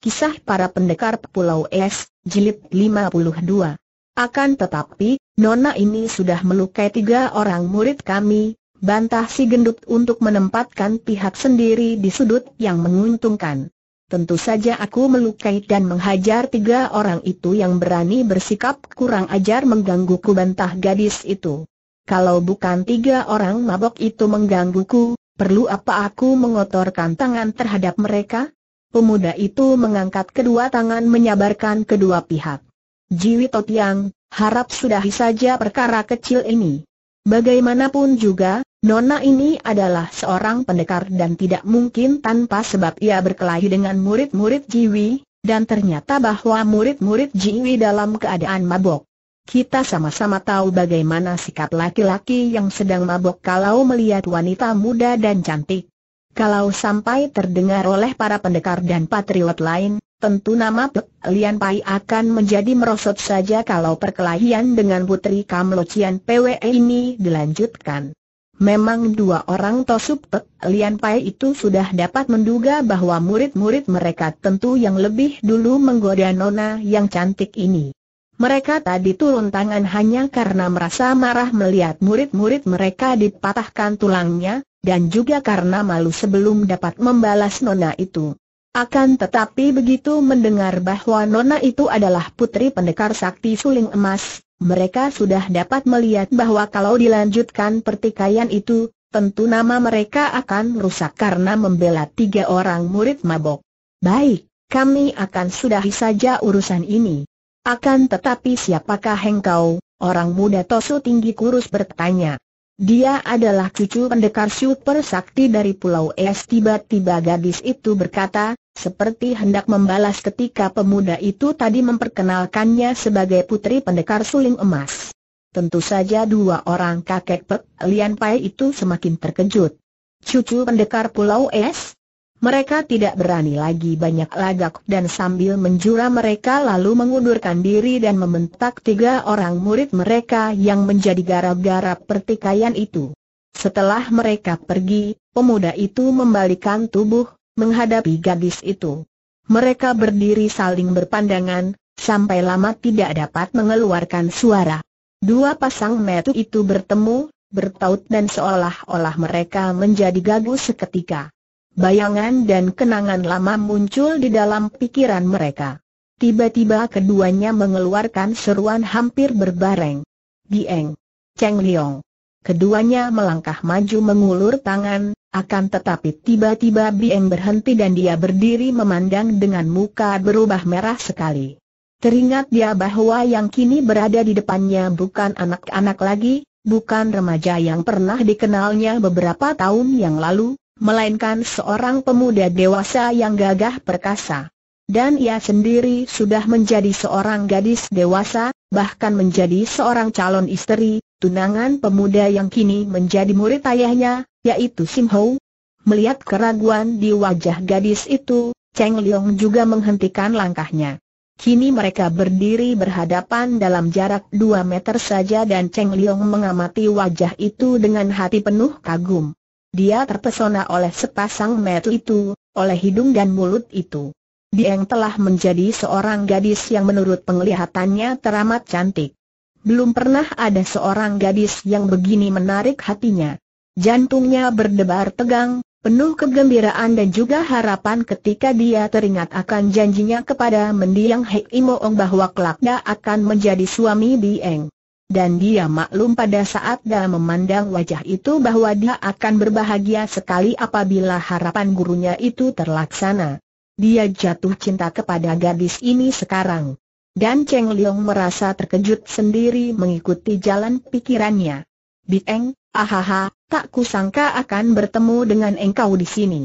Kisah para pendekar Pulau Es, Jilid 52 Akan tetapi, Nona ini sudah melukai tiga orang murid kami, bantah si gendut untuk menempatkan pihak sendiri di sudut yang menguntungkan. Tentu saja aku melukai dan menghajar tiga orang itu yang berani bersikap kurang ajar menggangguku bantah gadis itu. Kalau bukan tiga orang mabok itu menggangguku, perlu apa aku mengotorkan tangan terhadap mereka? Pemuda itu mengangkat kedua tangan menyabarkan kedua pihak. Jiwi Totiang, harap sudahi saja perkara kecil ini. Bagaimanapun juga, Nona ini adalah seorang pendekar dan tidak mungkin tanpa sebab ia berkelahi dengan murid-murid Jiwi, dan ternyata bahwa murid-murid Jiwi dalam keadaan mabok. Kita sama-sama tahu bagaimana sikap laki-laki yang sedang mabok kalau melihat wanita muda dan cantik. Kalau sampai terdengar oleh para pendekar dan patriot lain, tentu nama Lian Pai akan menjadi merosot saja kalau perkelahian dengan Putri Kamlocian PWE ini dilanjutkan. Memang dua orang Tosup Pek Lian Pai itu sudah dapat menduga bahwa murid-murid mereka tentu yang lebih dulu menggoda Nona yang cantik ini. Mereka tadi turun tangan hanya karena merasa marah melihat murid-murid mereka dipatahkan tulangnya, dan juga karena malu sebelum dapat membalas Nona itu. Akan tetapi begitu mendengar bahwa Nona itu adalah putri pendekar sakti suling emas, mereka sudah dapat melihat bahwa kalau dilanjutkan pertikaian itu, tentu nama mereka akan rusak karena membela tiga orang murid mabok. Baik, kami akan sudahi saja urusan ini. Akan tetapi siapakah engkau? Orang muda Tosu tinggi kurus bertanya. Dia adalah cucu pendekar super sakti dari Pulau Es. Tiba-tiba gadis itu berkata, seperti hendak membalas ketika pemuda itu tadi memperkenalkannya sebagai putri pendekar suling emas. Tentu saja dua orang kakek Pek Lian Pai itu semakin terkejut. Cucu pendekar Pulau Es? Mereka tidak berani lagi banyak lagak dan sambil menjura mereka lalu mengundurkan diri dan membentak tiga orang murid mereka yang menjadi gara-gara pertikaian itu. Setelah mereka pergi, pemuda itu membalikan tubuh, menghadapi gadis itu. Mereka berdiri saling berpandangan, sampai lama tidak dapat mengeluarkan suara. Dua pasang metu itu bertemu, bertaut dan seolah-olah mereka menjadi gagu seketika. Bayangan dan kenangan lama muncul di dalam pikiran mereka. Tiba-tiba keduanya mengeluarkan seruan hampir berbareng. Bieng. Cheng Liong. Keduanya melangkah maju mengulur tangan, akan tetapi tiba-tiba Bieng berhenti dan dia berdiri memandang dengan muka berubah merah sekali. Teringat dia bahwa yang kini berada di depannya bukan anak-anak lagi, bukan remaja yang pernah dikenalnya beberapa tahun yang lalu, melainkan seorang pemuda dewasa yang gagah perkasa. Dan ia sendiri sudah menjadi seorang gadis dewasa, bahkan menjadi seorang calon istri, tunangan pemuda yang kini menjadi murid ayahnya, yaitu Sim Ho. Melihat keraguan di wajah gadis itu, Cheng Leong juga menghentikan langkahnya. Kini mereka berdiri berhadapan dalam jarak 2 meter saja dan Cheng Leong mengamati wajah itu dengan hati penuh kagum. Dia terpesona oleh sepasang metu itu, oleh hidung dan mulut itu. Dieng telah menjadi seorang gadis yang menurut penglihatannya teramat cantik. Belum pernah ada seorang gadis yang begini menarik hatinya. Jantungnya berdebar tegang, penuh kegembiraan dan juga harapan ketika dia teringat akan janjinya kepada mendiang Hek Imoong bahwa kelak akan menjadi suami Bieng dan dia maklum pada saat dia memandang wajah itu bahwa dia akan berbahagia sekali apabila harapan gurunya itu terlaksana. Dia jatuh cinta kepada gadis ini sekarang. Dan Cheng Leong merasa terkejut sendiri mengikuti jalan pikirannya. Bieng, ahaha, tak kusangka akan bertemu dengan engkau di sini.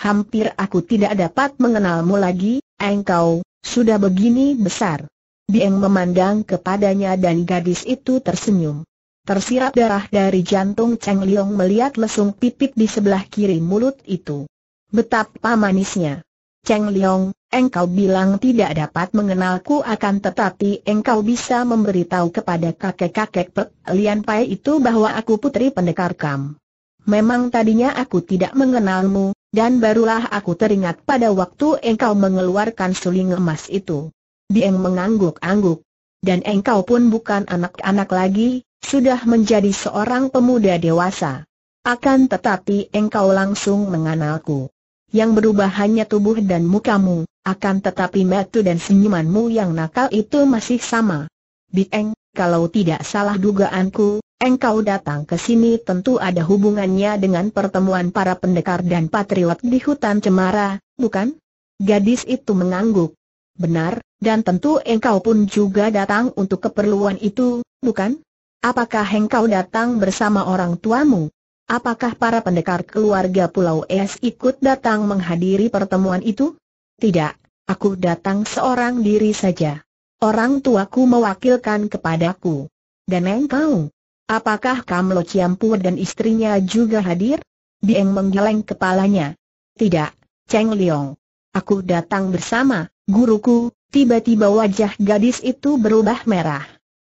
Hampir aku tidak dapat mengenalmu lagi, engkau, sudah begini besar. Bieng memandang kepadanya dan gadis itu tersenyum. Tersirat darah dari jantung Cheng Liong melihat lesung pipit di sebelah kiri mulut itu. Betapa manisnya. Cheng Liong, engkau bilang tidak dapat mengenalku akan tetapi engkau bisa memberitahu kepada kakek-kakek Pek Lian Pai itu bahwa aku putri pendekar Kam. Memang tadinya aku tidak mengenalmu, Dan barulah aku teringat pada waktu engkau mengeluarkan suling emas itu. Bieng mengangguk-angguk. Dan engkau pun bukan anak-anak lagi, sudah menjadi seorang pemuda dewasa. Akan tetapi engkau langsung mengenalku. Yang berubah hanya tubuh dan mukamu, akan tetapi matu dan senyumanmu yang nakal itu masih sama. Bieng, kalau tidak salah dugaanku, engkau datang ke sini tentu ada hubungannya dengan pertemuan para pendekar dan patriot di hutan cemara, bukan? Gadis itu mengangguk. Benar, dan tentu engkau pun juga datang untuk keperluan itu, bukan? Apakah engkau datang bersama orang tuamu? Apakah para pendekar keluarga Pulau Es ikut datang menghadiri pertemuan itu? Tidak, aku datang seorang diri saja. Orang tuaku mewakilkan kepadaku. Dan engkau? Apakah Kamlo Ciampu dan istrinya juga hadir? Bieng menggeleng kepalanya. Tidak, Cheng Liong. Aku datang bersama, guruku, tiba-tiba wajah gadis itu berubah merah.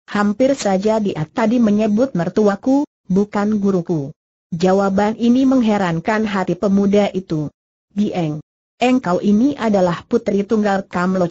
Hampir saja dia tadi menyebut mertuaku, bukan guruku. Jawaban ini mengherankan hati pemuda itu. Bieng. Engkau ini adalah putri tunggal Kam Lo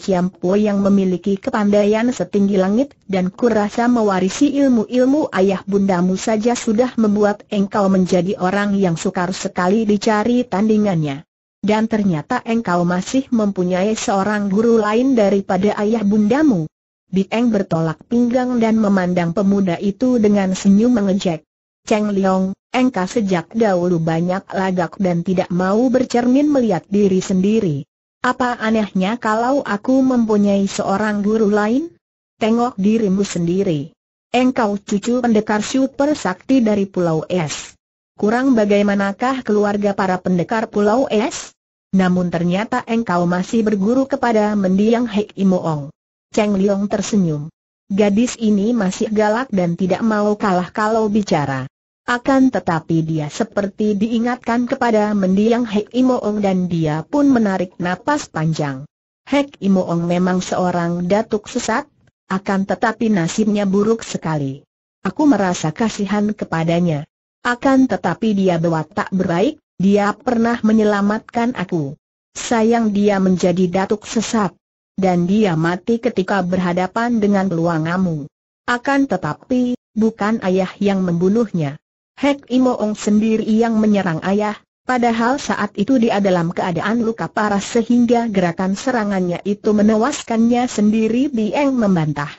yang memiliki kepandaian setinggi langit dan kurasa mewarisi ilmu-ilmu ayah bundamu saja sudah membuat engkau menjadi orang yang sukar sekali dicari tandingannya. Dan ternyata engkau masih mempunyai seorang guru lain daripada ayah bundamu. Bieng bertolak pinggang dan memandang pemuda itu dengan senyum mengejek. Cheng Liong, engkau sejak dahulu banyak lagak dan tidak mau bercermin melihat diri sendiri. Apa anehnya kalau aku mempunyai seorang guru lain? Tengok dirimu sendiri. Engkau cucu pendekar super sakti dari Pulau Es. Kurang bagaimanakah keluarga para pendekar Pulau Es? Namun ternyata engkau masih berguru kepada mendiang Hek Imoong. Cheng Liong tersenyum. Gadis ini masih galak dan tidak mau kalah kalau bicara. Akan tetapi dia seperti diingatkan kepada mendiang Hek Imoong dan dia pun menarik napas panjang. Hek Imoong memang seorang datuk sesat, akan tetapi nasibnya buruk sekali. Aku merasa kasihan kepadanya. Akan tetapi dia berwatak berbaik, dia pernah menyelamatkan aku. Sayang dia menjadi datuk sesat. Dan dia mati ketika berhadapan dengan peluangamu. Akan tetapi, bukan ayah yang membunuhnya. Hek Imoong sendiri yang menyerang ayah, padahal saat itu dia dalam keadaan luka parah sehingga gerakan serangannya itu menewaskannya sendiri Bieng membantah.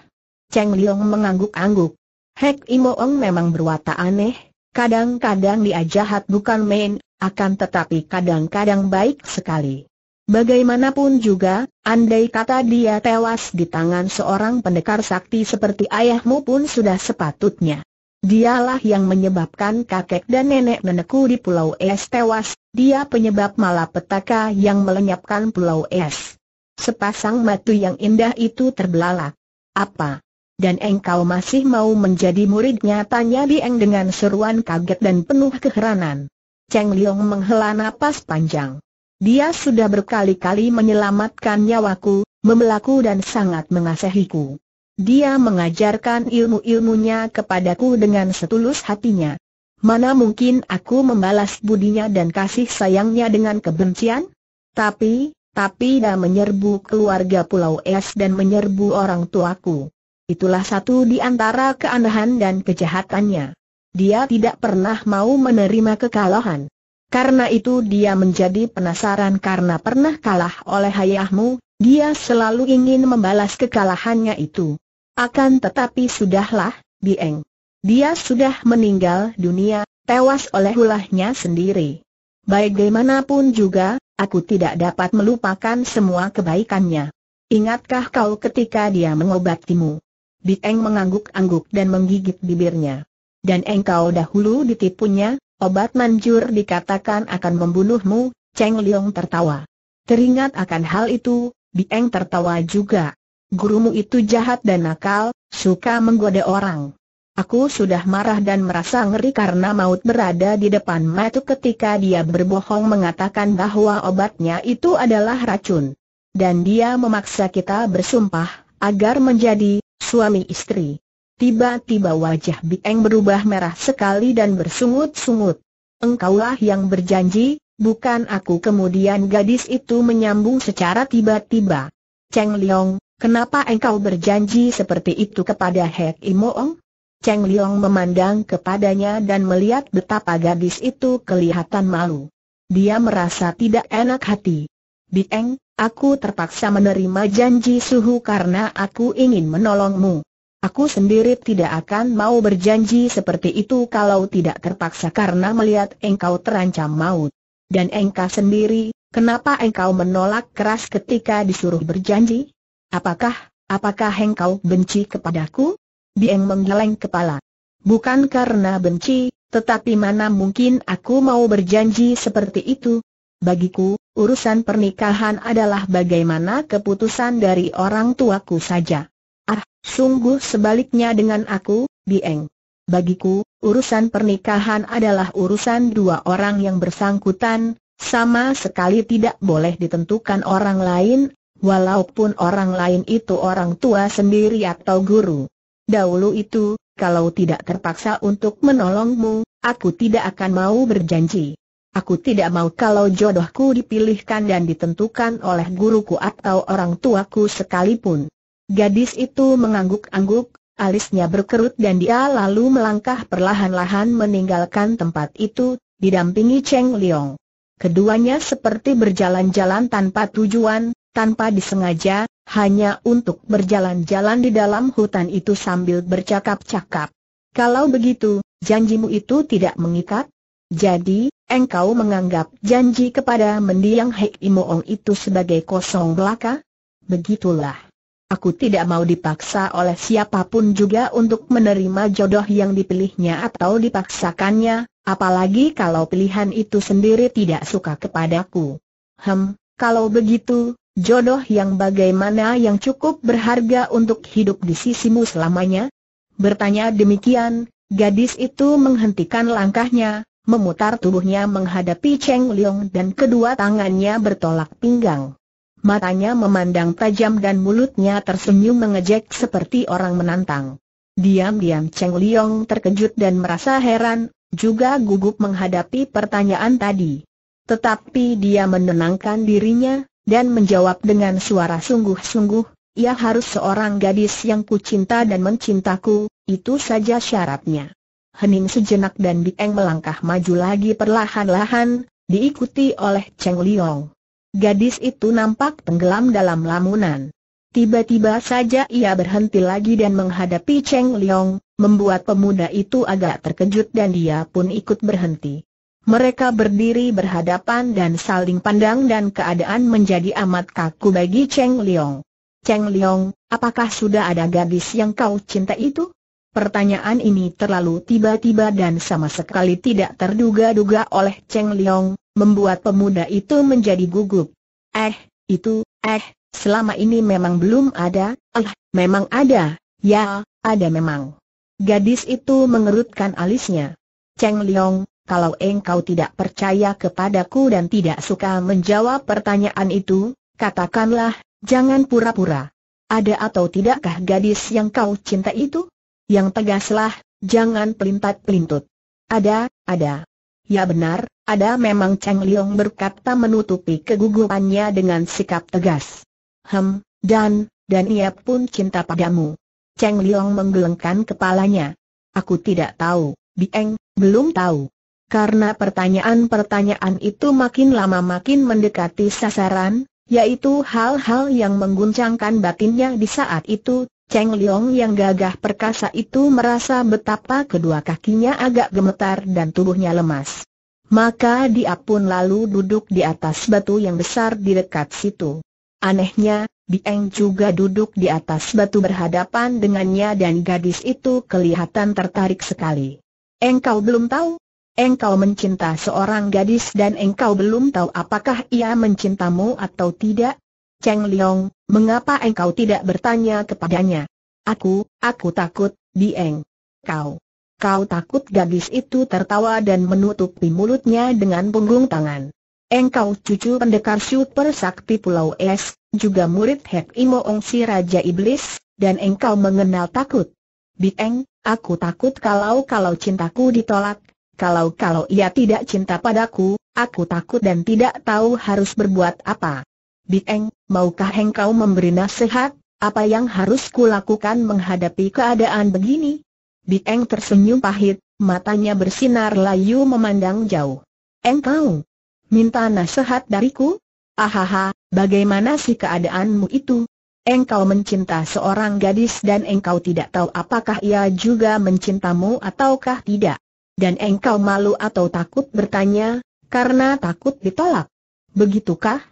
Cheng Liong mengangguk-angguk. Hek Imoong memang berwatak aneh, kadang-kadang dia jahat bukan main, akan tetapi kadang-kadang baik sekali. Bagaimanapun juga, andai kata dia tewas di tangan seorang pendekar sakti seperti ayahmu pun sudah sepatutnya. Dialah yang menyebabkan kakek dan nenek nenekku di Pulau Es tewas, dia penyebab malapetaka yang melenyapkan Pulau Es. Sepasang matu yang indah itu terbelalak. Apa? Dan engkau masih mau menjadi muridnya? Tanya Bieng dengan seruan kaget dan penuh keheranan. Cheng Liong menghela napas panjang. Dia sudah berkali-kali menyelamatkan nyawaku, membelaku dan sangat mengasihiku. Dia mengajarkan ilmu-ilmunya kepadaku dengan setulus hatinya. Mana mungkin aku membalas budinya dan kasih sayangnya dengan kebencian? Tapi, tapi dia menyerbu keluarga Pulau Es dan menyerbu orang tuaku. Itulah satu di antara keanehan dan kejahatannya. Dia tidak pernah mau menerima kekalahan. Karena itu dia menjadi penasaran karena pernah kalah oleh ayahmu, dia selalu ingin membalas kekalahannya itu. Akan tetapi sudahlah, Bieng. Dia sudah meninggal dunia, tewas oleh ulahnya sendiri. Bagaimanapun juga, aku tidak dapat melupakan semua kebaikannya. Ingatkah kau ketika dia mengobatimu? Bieng mengangguk-angguk dan menggigit bibirnya. Dan engkau dahulu ditipunya, obat manjur dikatakan akan membunuhmu, Cheng Liong tertawa. Teringat akan hal itu, Bieng tertawa juga. Gurumu itu jahat dan nakal, suka menggoda orang. Aku sudah marah dan merasa ngeri karena maut berada di depan mata ketika dia berbohong mengatakan bahwa obatnya itu adalah racun. Dan dia memaksa kita bersumpah, agar menjadi suami istri. Tiba-tiba wajah Bieng berubah merah sekali dan bersungut-sungut. Engkaulah yang berjanji, bukan aku kemudian gadis itu menyambung secara tiba-tiba. Cheng Liong, kenapa engkau berjanji seperti itu kepada Hek Imoong? Cheng Liong memandang kepadanya dan melihat betapa gadis itu kelihatan malu. Dia merasa tidak enak hati. Bieng, aku terpaksa menerima janji suhu karena aku ingin menolongmu. Aku sendiri tidak akan mau berjanji seperti itu kalau tidak terpaksa karena melihat engkau terancam maut. Dan engkau sendiri, kenapa engkau menolak keras ketika disuruh berjanji? Apakah, apakah engkau benci kepadaku? Bieng menggeleng kepala. Bukan karena benci, tetapi mana mungkin aku mau berjanji seperti itu? Bagiku, urusan pernikahan adalah bagaimana keputusan dari orang tuaku saja. Ah, sungguh sebaliknya dengan aku, Bieng. Bagiku, urusan pernikahan adalah urusan dua orang yang bersangkutan, sama sekali tidak boleh ditentukan orang lain, walaupun orang lain itu orang tua sendiri atau guru. Dahulu itu, kalau tidak terpaksa untuk menolongmu, aku tidak akan mau berjanji. Aku tidak mau kalau jodohku dipilihkan dan ditentukan oleh guruku atau orang tuaku sekalipun. Gadis itu mengangguk-angguk, alisnya berkerut dan dia lalu melangkah perlahan-lahan meninggalkan tempat itu, didampingi Cheng Liong. Keduanya seperti berjalan-jalan tanpa tujuan, tanpa disengaja, hanya untuk berjalan-jalan di dalam hutan itu sambil bercakap-cakap. Kalau begitu, janjimu itu tidak mengikat? Jadi, engkau menganggap janji kepada mendiang Hek Imoong itu sebagai kosong belaka? Begitulah. Aku tidak mau dipaksa oleh siapa pun juga untuk menerima jodoh yang dipilihnya atau dipaksakannya, apalagi kalau pilihan itu sendiri tidak suka kepadaku. Hem, kalau begitu, jodoh yang bagaimana yang cukup berharga untuk hidup di sisimu selamanya? Bertanya demikian, gadis itu menghentikan langkahnya, memutar tubuhnya menghadapi Cheng Liong dan kedua tangannya bertolak pinggang matanya memandang tajam dan mulutnya tersenyum mengejek seperti orang menantang. Diam-diam Cheng Liong terkejut dan merasa heran, juga gugup menghadapi pertanyaan tadi. Tetapi dia menenangkan dirinya, dan menjawab dengan suara sungguh-sungguh, ia harus seorang gadis yang kucinta dan mencintaku, itu saja syaratnya. Hening sejenak dan Bieng melangkah maju lagi perlahan-lahan, diikuti oleh Cheng Liong. Gadis itu nampak tenggelam dalam lamunan. Tiba-tiba saja ia berhenti lagi dan menghadapi Cheng Liong, membuat pemuda itu agak terkejut dan dia pun ikut berhenti. Mereka berdiri berhadapan dan saling pandang dan keadaan menjadi amat kaku bagi Cheng Liong. Cheng Liong, apakah sudah ada gadis yang kau cinta itu? Pertanyaan ini terlalu tiba-tiba dan sama sekali tidak terduga-duga oleh Cheng Liong, membuat pemuda itu menjadi gugup. Eh, itu, eh, selama ini memang belum ada, eh, memang ada, ya, ada memang. Gadis itu mengerutkan alisnya. Cheng Liong, kalau engkau tidak percaya kepadaku dan tidak suka menjawab pertanyaan itu, katakanlah, jangan pura-pura. Ada atau tidakkah gadis yang kau cinta itu? Yang tegaslah, jangan pelintat-pelintut. Ada, ada. Ya benar, ada memang Cheng Liong berkata menutupi kegugupannya dengan sikap tegas. Hem, dan, dan ia pun cinta padamu. Cheng Liong menggelengkan kepalanya. Aku tidak tahu, Bieng, belum tahu. Karena pertanyaan-pertanyaan itu makin lama makin mendekati sasaran, yaitu hal-hal yang mengguncangkan batinnya di saat itu, Cheng Liong yang gagah perkasa itu merasa betapa kedua kakinya agak gemetar dan tubuhnya lemas. Maka dia pun lalu duduk di atas batu yang besar di dekat situ. Anehnya, Bieng juga duduk di atas batu berhadapan dengannya dan gadis itu kelihatan tertarik sekali. Engkau belum tahu? Engkau mencinta seorang gadis dan engkau belum tahu apakah ia mencintamu atau tidak? Cheng Liong, mengapa engkau tidak bertanya kepadanya? Aku, aku takut, Bieng. Kau. Kau takut gadis itu tertawa dan menutupi mulutnya dengan punggung tangan. Engkau cucu pendekar super sakti Pulau Es, juga murid Hek Imo Ong si Raja Iblis, dan engkau mengenal takut. Bieng, aku takut kalau-kalau cintaku ditolak, kalau-kalau ia tidak cinta padaku, aku takut dan tidak tahu harus berbuat apa. Eng, maukah engkau memberi nasihat, apa yang harus kulakukan menghadapi keadaan begini? Eng tersenyum pahit, matanya bersinar layu memandang jauh. Engkau minta nasihat dariku? Ahaha, bagaimana sih keadaanmu itu? Engkau mencinta seorang gadis dan engkau tidak tahu apakah ia juga mencintamu ataukah tidak dan engkau malu atau takut bertanya, karena takut ditolak. Begitukah?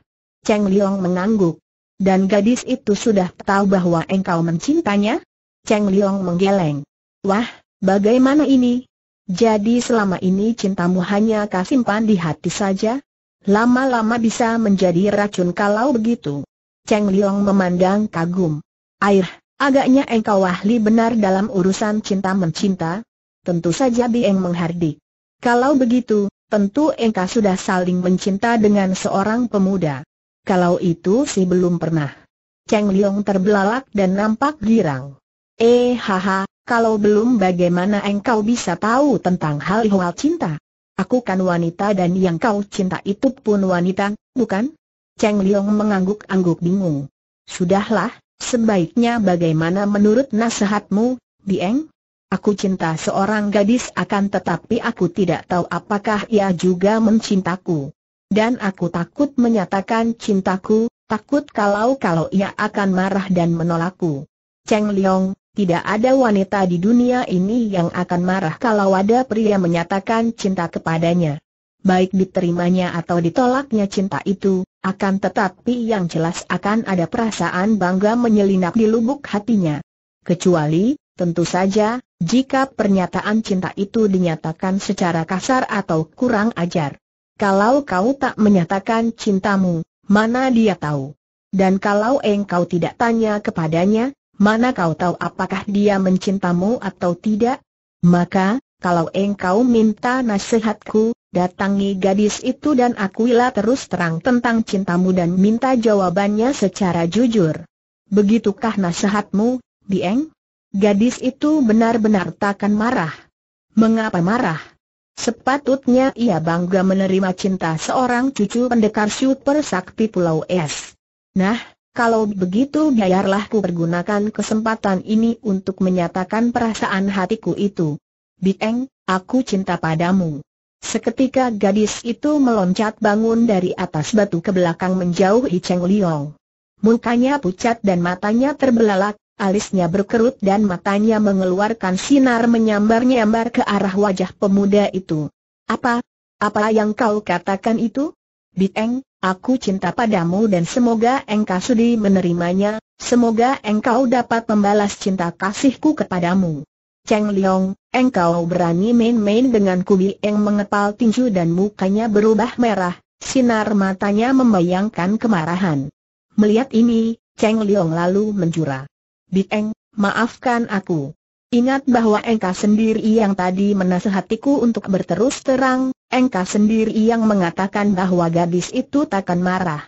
Cheng Liong mengangguk. Dan gadis itu sudah tahu bahwa engkau mencintanya? Cheng Liong menggeleng. Wah, bagaimana ini? Jadi selama ini cintamu hanya kau di hati saja? Lama-lama bisa menjadi racun kalau begitu. Cheng Liong memandang kagum. Air, agaknya engkau ahli benar dalam urusan cinta-mencinta, tentu saja Bieng menghardik. Kalau begitu, tentu engkau sudah saling mencinta dengan seorang pemuda. Kalau itu sih belum pernah. Cheng Liong terbelalak dan nampak girang. Eh haha, kalau belum bagaimana engkau bisa tahu tentang hal-hal cinta? Aku kan wanita dan yang kau cinta itu pun wanita, bukan? Cheng Liong mengangguk-angguk bingung. Sudahlah, sebaiknya bagaimana menurut nasihatmu, Bieng? Aku cinta seorang gadis akan tetapi aku tidak tahu apakah ia juga mencintaku. Dan aku takut menyatakan cintaku, takut kalau-kalau ia akan marah dan menolakku. Cheng Liong, tidak ada wanita di dunia ini yang akan marah kalau ada pria menyatakan cinta kepadanya. Baik diterimanya atau ditolaknya cinta itu, akan tetapi yang jelas akan ada perasaan bangga menyelinap di lubuk hatinya. Kecuali, tentu saja, jika pernyataan cinta itu dinyatakan secara kasar atau kurang ajar. Kalau kau tak menyatakan cintamu, mana dia tahu? Dan kalau engkau tidak tanya kepadanya, mana kau tahu apakah dia mencintamu atau tidak? Maka, kalau engkau minta nasihatku, datangi gadis itu dan akuilah terus terang tentang cintamu dan minta jawabannya secara jujur. Begitukah nasihatmu, Bieng? Gadis itu benar-benar takkan marah. Mengapa marah? Sepatutnya ia bangga menerima cinta seorang cucu pendekar super sakti Pulau Es. Nah, kalau begitu biarlah ku pergunakan kesempatan ini untuk menyatakan perasaan hatiku itu. Bieng, aku cinta padamu. Seketika gadis itu meloncat bangun dari atas batu ke belakang menjauhi Cheng Liong. Mukanya pucat dan matanya terbelalak, alisnya berkerut dan matanya mengeluarkan sinar menyambar-nyambar ke arah wajah pemuda itu. Apa? Apa yang kau katakan itu? Biteng, aku cinta padamu dan semoga engkau sudi menerimanya, semoga engkau dapat membalas cinta kasihku kepadamu. Cheng Liong, engkau berani main-main dengan kubi yang mengepal tinju dan mukanya berubah merah, sinar matanya membayangkan kemarahan. Melihat ini, Cheng Liong lalu menjura. Bieng, maafkan aku. Ingat bahwa engkau sendiri yang tadi menasehatiku untuk berterus terang, engkau sendiri yang mengatakan bahwa gadis itu takkan marah.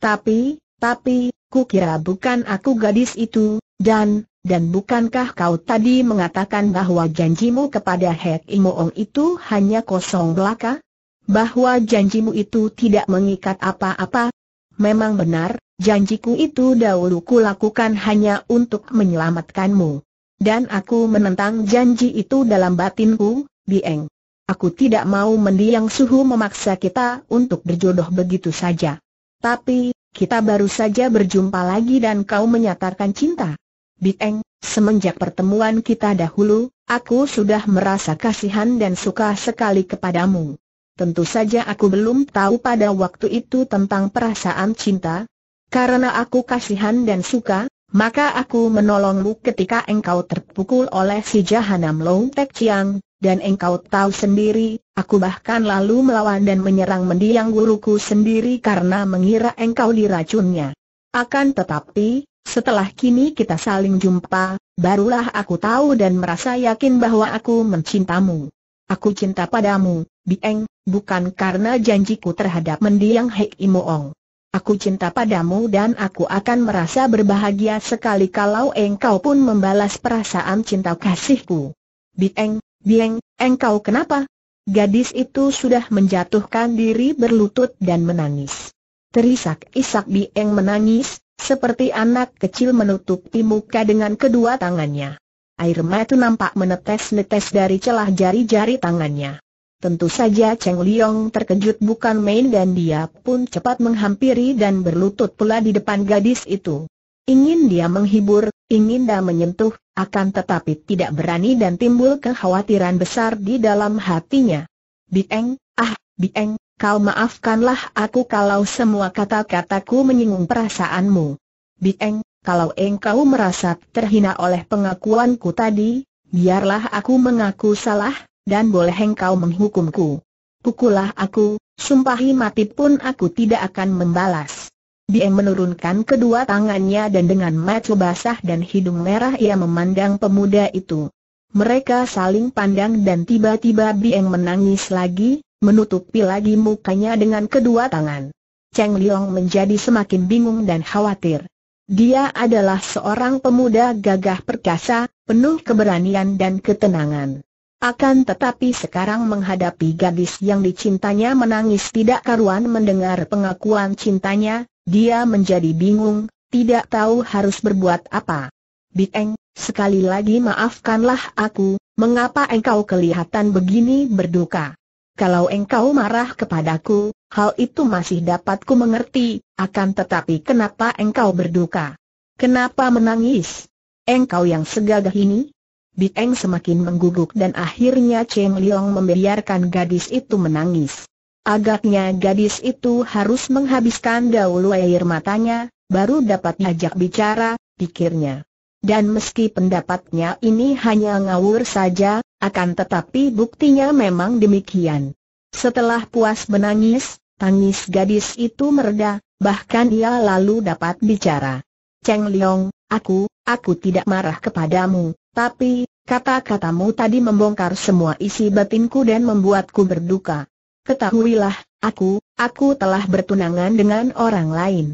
Tapi, tapi, kukira bukan aku gadis itu, dan, dan bukankah kau tadi mengatakan bahwa janjimu kepada Hek Imoong itu hanya kosong belaka? Bahwa janjimu itu tidak mengikat apa-apa? Memang benar, Janjiku itu dahulu kulakukan hanya untuk menyelamatkanmu. Dan aku menentang janji itu dalam batinku, Bieng. Aku tidak mau mendiang suhu memaksa kita untuk berjodoh begitu saja. Tapi, kita baru saja berjumpa lagi dan kau menyatakan cinta. Bieng, semenjak pertemuan kita dahulu, aku sudah merasa kasihan dan suka sekali kepadamu. Tentu saja aku belum tahu pada waktu itu tentang perasaan cinta, karena aku kasihan dan suka, maka aku menolongmu ketika engkau terpukul oleh si Jahanam Long Tek Chiang, dan engkau tahu sendiri, aku bahkan lalu melawan dan menyerang mendiang guruku sendiri karena mengira engkau diracunnya. Akan tetapi, setelah kini kita saling jumpa, barulah aku tahu dan merasa yakin bahwa aku mencintamu. Aku cinta padamu, Bieng, bukan karena janjiku terhadap mendiang Hek Imoong. Aku cinta padamu dan aku akan merasa berbahagia sekali kalau engkau pun membalas perasaan cinta kasihku. Bieng, Bieng, engkau kenapa? gadis itu sudah menjatuhkan diri berlutut dan menangis. Terisak-isak Bieng menangis, seperti anak kecil menutupi muka dengan kedua tangannya. Air mata nampak menetes-netes dari celah jari-jari tangannya. Tentu saja Cheng Liong terkejut bukan main dan dia pun cepat menghampiri dan berlutut pula di depan gadis itu. Ingin dia menghibur, ingin dia menyentuh, akan tetapi tidak berani dan timbul kekhawatiran besar di dalam hatinya. Bieng, ah, Bieng, kau maafkanlah aku kalau semua kata-kataku menyinggung perasaanmu. Bieng, kalau engkau merasa terhina oleh pengakuanku tadi, biarlah aku mengaku salah, dan boleh engkau menghukumku. Pukullah aku, sumpahi mati pun aku tidak akan membalas. Dia menurunkan kedua tangannya dan dengan mata basah dan hidung merah ia memandang pemuda itu. Mereka saling pandang dan tiba-tiba Bieng menangis lagi, menutupi lagi mukanya dengan kedua tangan. Cheng Liong menjadi semakin bingung dan khawatir. Dia adalah seorang pemuda gagah perkasa, penuh keberanian dan ketenangan. Akan tetapi sekarang menghadapi gadis yang dicintanya menangis tidak karuan mendengar pengakuan cintanya, dia menjadi bingung, tidak tahu harus berbuat apa. Bieng, sekali lagi maafkanlah aku, mengapa engkau kelihatan begini berduka? Kalau engkau marah kepadaku, hal itu masih dapatku mengerti, akan tetapi kenapa engkau berduka? Kenapa menangis? Engkau yang segagah ini? Eng semakin mengguguk dan akhirnya Cheng Liong membiarkan gadis itu menangis. Agaknya gadis itu harus menghabiskan dahulu air matanya, baru dapat diajak bicara, pikirnya. Dan meski pendapatnya ini hanya ngawur saja, akan tetapi buktinya memang demikian. Setelah puas menangis, tangis gadis itu mereda, bahkan ia lalu dapat bicara. Cheng Liong, aku, aku tidak marah kepadamu, tapi, kata-katamu tadi membongkar semua isi batinku dan membuatku berduka. Ketahuilah, aku, aku telah bertunangan dengan orang lain.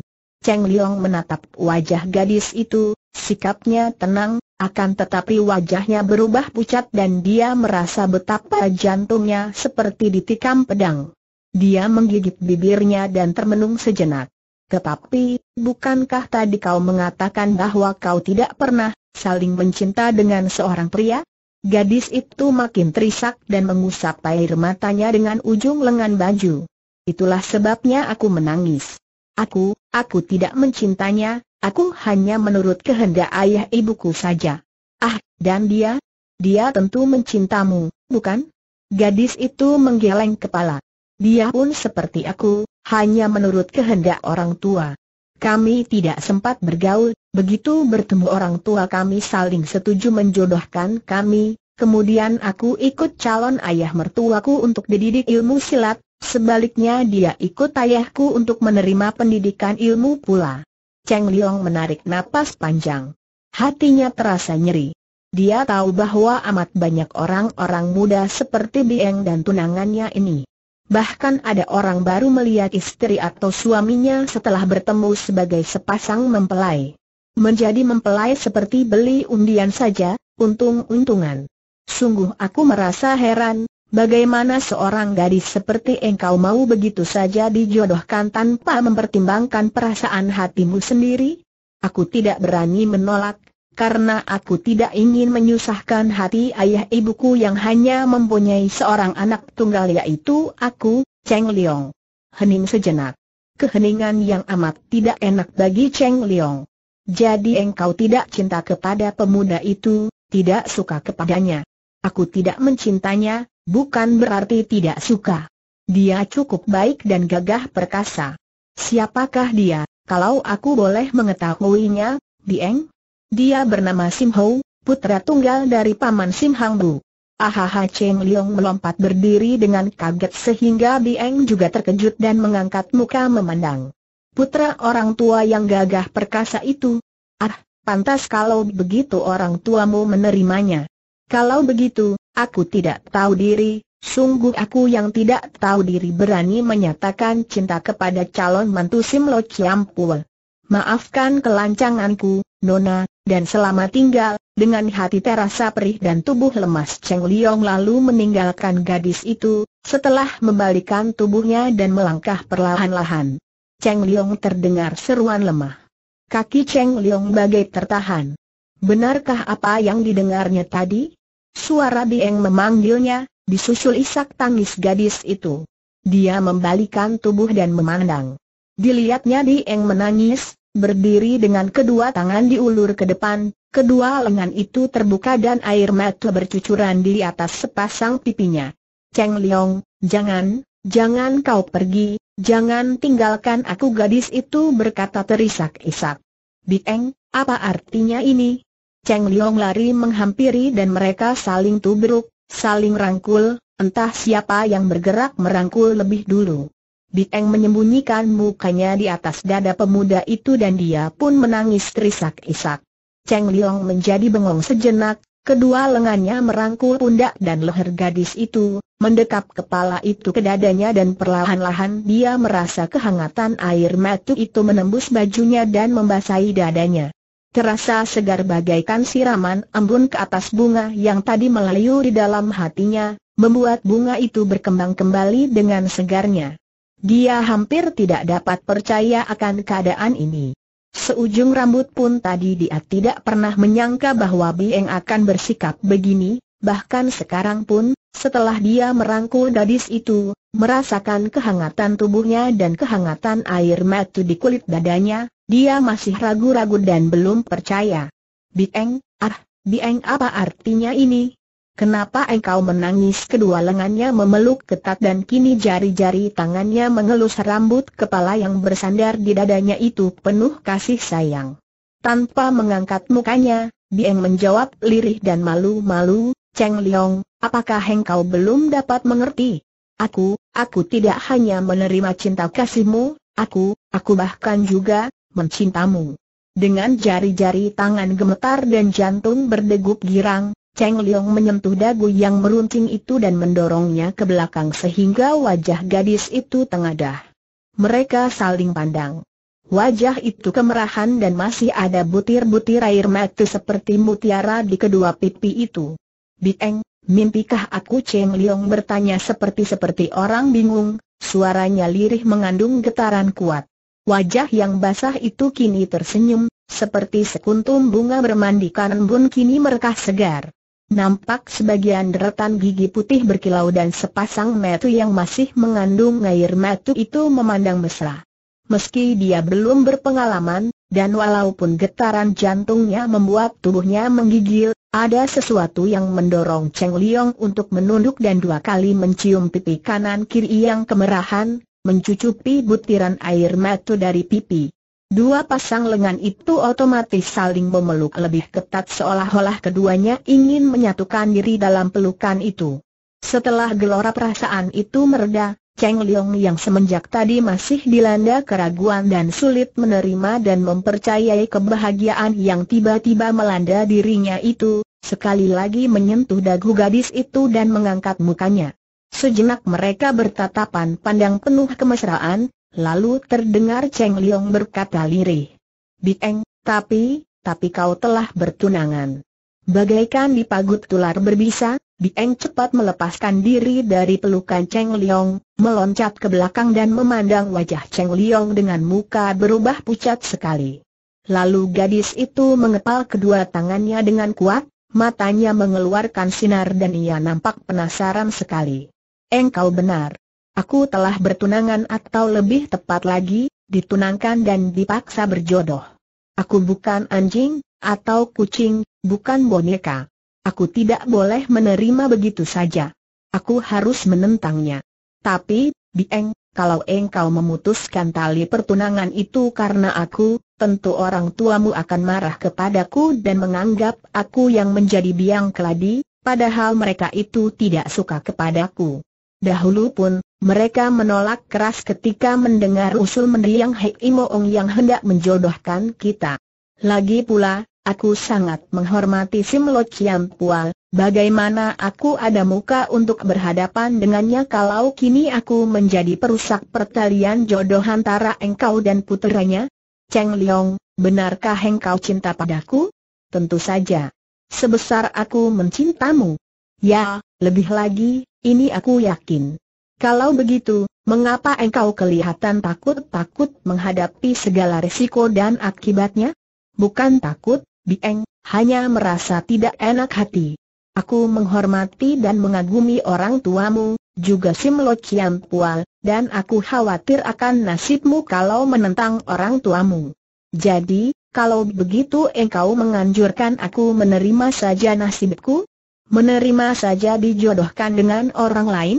Cheng Liong menatap wajah gadis itu, sikapnya tenang, akan tetapi wajahnya berubah pucat dan dia merasa betapa jantungnya seperti ditikam pedang. Dia menggigit bibirnya dan termenung sejenak. Tetapi, bukankah tadi kau mengatakan bahwa kau tidak pernah saling mencinta dengan seorang pria? Gadis itu makin terisak dan mengusap air matanya dengan ujung lengan baju. Itulah sebabnya aku menangis. Aku, aku tidak mencintanya, aku hanya menurut kehendak ayah ibuku saja. Ah, dan dia? Dia tentu mencintamu, bukan? Gadis itu menggeleng kepala. Dia pun seperti aku, hanya menurut kehendak orang tua. Kami tidak sempat bergaul, begitu bertemu orang tua kami saling setuju menjodohkan kami, kemudian aku ikut calon ayah mertuaku untuk dididik ilmu silat, sebaliknya dia ikut ayahku untuk menerima pendidikan ilmu pula. Cheng Liong menarik napas panjang. Hatinya terasa nyeri. Dia tahu bahwa amat banyak orang-orang muda seperti Bieng dan tunangannya ini. Bahkan ada orang baru melihat istri atau suaminya setelah bertemu sebagai sepasang mempelai. Menjadi mempelai seperti beli undian saja, untung-untungan. Sungguh aku merasa heran, bagaimana seorang gadis seperti engkau mau begitu saja dijodohkan tanpa mempertimbangkan perasaan hatimu sendiri? Aku tidak berani menolak, karena aku tidak ingin menyusahkan hati ayah ibuku yang hanya mempunyai seorang anak tunggal yaitu aku, Cheng Liong. Hening sejenak. Keheningan yang amat tidak enak bagi Cheng Liong. Jadi engkau tidak cinta kepada pemuda itu, tidak suka kepadanya. Aku tidak mencintanya, bukan berarti tidak suka. Dia cukup baik dan gagah perkasa. Siapakah dia, kalau aku boleh mengetahuinya, Bieng? Dia bernama Sim Ho, putra tunggal dari paman Sim Hang Bu. Ahaha Cheng Liong melompat berdiri dengan kaget sehingga Bieng juga terkejut dan mengangkat muka memandang. Putra orang tua yang gagah perkasa itu. Ah, pantas kalau begitu orang tuamu menerimanya. Kalau begitu, aku tidak tahu diri, sungguh aku yang tidak tahu diri berani menyatakan cinta kepada calon mantu Sim Lo Chiam Maafkan kelancanganku, Nona, dan selama tinggal, dengan hati terasa perih dan tubuh lemas Cheng Liong lalu meninggalkan gadis itu, setelah membalikan tubuhnya dan melangkah perlahan-lahan. Cheng Liong terdengar seruan lemah. Kaki Cheng Liong bagai tertahan. Benarkah apa yang didengarnya tadi? Suara Bieng memanggilnya, disusul isak tangis gadis itu. Dia membalikan tubuh dan memandang. Dilihatnya Bieng menangis, berdiri dengan kedua tangan diulur ke depan, Kedua lengan itu terbuka dan air mata bercucuran di atas sepasang pipinya. Cheng Liong, jangan, jangan kau pergi, jangan tinggalkan aku gadis itu berkata terisak-isak. Bieng, apa artinya ini? Cheng Liong lari menghampiri dan mereka saling tubruk, saling rangkul, entah siapa yang bergerak merangkul lebih dulu. Bieng menyembunyikan mukanya di atas dada pemuda itu dan dia pun menangis terisak-isak. Cheng Liong menjadi bengong sejenak, kedua lengannya merangkul pundak dan leher gadis itu, mendekap kepala itu ke dadanya dan perlahan-lahan dia merasa kehangatan air mata itu menembus bajunya dan membasahi dadanya. Terasa segar bagaikan siraman embun ke atas bunga yang tadi melayu di dalam hatinya, membuat bunga itu berkembang kembali dengan segarnya. Dia hampir tidak dapat percaya akan keadaan ini. Seujung rambut pun tadi dia tidak pernah menyangka bahwa Bieng akan bersikap begini, bahkan sekarang pun, setelah dia merangkul gadis itu, merasakan kehangatan tubuhnya dan kehangatan air mata di kulit dadanya, dia masih ragu-ragu dan belum percaya. Bieng, ah, Bieng apa artinya ini? Kenapa engkau menangis kedua lengannya memeluk ketat dan kini jari-jari tangannya mengelus rambut kepala yang bersandar di dadanya itu penuh kasih sayang. Tanpa mengangkat mukanya, Bieng menjawab lirih dan malu-malu, Cheng Liong, apakah engkau belum dapat mengerti? Aku, aku tidak hanya menerima cinta kasihmu, aku, aku bahkan juga, mencintamu. Dengan jari-jari tangan gemetar dan jantung berdegup girang, Cheng Liong menyentuh dagu yang meruncing itu dan mendorongnya ke belakang sehingga wajah gadis itu tengadah. Mereka saling pandang. Wajah itu kemerahan dan masih ada butir-butir air mata seperti mutiara di kedua pipi itu. Bieng, mimpikah aku Cheng Liong bertanya seperti-seperti orang bingung, suaranya lirih mengandung getaran kuat. Wajah yang basah itu kini tersenyum, seperti sekuntum bunga bermandikan embun kini merkah segar. Nampak sebagian deretan gigi putih berkilau dan sepasang metu yang masih mengandung air metu itu memandang mesra. Meski dia belum berpengalaman, dan walaupun getaran jantungnya membuat tubuhnya menggigil, ada sesuatu yang mendorong Cheng Liong untuk menunduk dan dua kali mencium pipi kanan kiri yang kemerahan, mencucupi butiran air metu dari pipi. Dua pasang lengan itu otomatis saling memeluk lebih ketat seolah-olah keduanya ingin menyatukan diri dalam pelukan itu. Setelah gelora perasaan itu mereda, Cheng Liong yang semenjak tadi masih dilanda keraguan dan sulit menerima dan mempercayai kebahagiaan yang tiba-tiba melanda dirinya itu, sekali lagi menyentuh dagu gadis itu dan mengangkat mukanya. Sejenak mereka bertatapan pandang penuh kemesraan, Lalu terdengar Cheng Liong berkata lirih. Bieng, tapi, tapi kau telah bertunangan. Bagaikan dipagut tular berbisa, Bieng cepat melepaskan diri dari pelukan Cheng Liong, meloncat ke belakang dan memandang wajah Cheng Liong dengan muka berubah pucat sekali. Lalu gadis itu mengepal kedua tangannya dengan kuat, matanya mengeluarkan sinar dan ia nampak penasaran sekali. Engkau benar. Aku telah bertunangan atau lebih tepat lagi, ditunangkan dan dipaksa berjodoh. Aku bukan anjing, atau kucing, bukan boneka. Aku tidak boleh menerima begitu saja. Aku harus menentangnya. Tapi, Bieng, kalau engkau memutuskan tali pertunangan itu karena aku, tentu orang tuamu akan marah kepadaku dan menganggap aku yang menjadi biang keladi, padahal mereka itu tidak suka kepadaku. Dahulu pun, mereka menolak keras ketika mendengar usul mendiang Hei Imoong yang hendak menjodohkan kita. Lagi pula, aku sangat menghormati Sim Lo Chiam Pua, bagaimana aku ada muka untuk berhadapan dengannya kalau kini aku menjadi perusak pertalian jodoh antara engkau dan puteranya? Cheng Liong, benarkah engkau cinta padaku? tentu saja. Sebesar aku mencintamu. Ya, lebih lagi, ini aku yakin. Kalau begitu, mengapa engkau kelihatan takut-takut menghadapi segala risiko dan akibatnya? Bukan takut, Bieng, hanya merasa tidak enak hati. Aku menghormati dan mengagumi orang tuamu, juga Sim Lo Chiam Pual, dan aku khawatir akan nasibmu kalau menentang orang tuamu. Jadi, kalau begitu engkau menganjurkan aku menerima saja nasibku? Menerima saja dijodohkan dengan orang lain?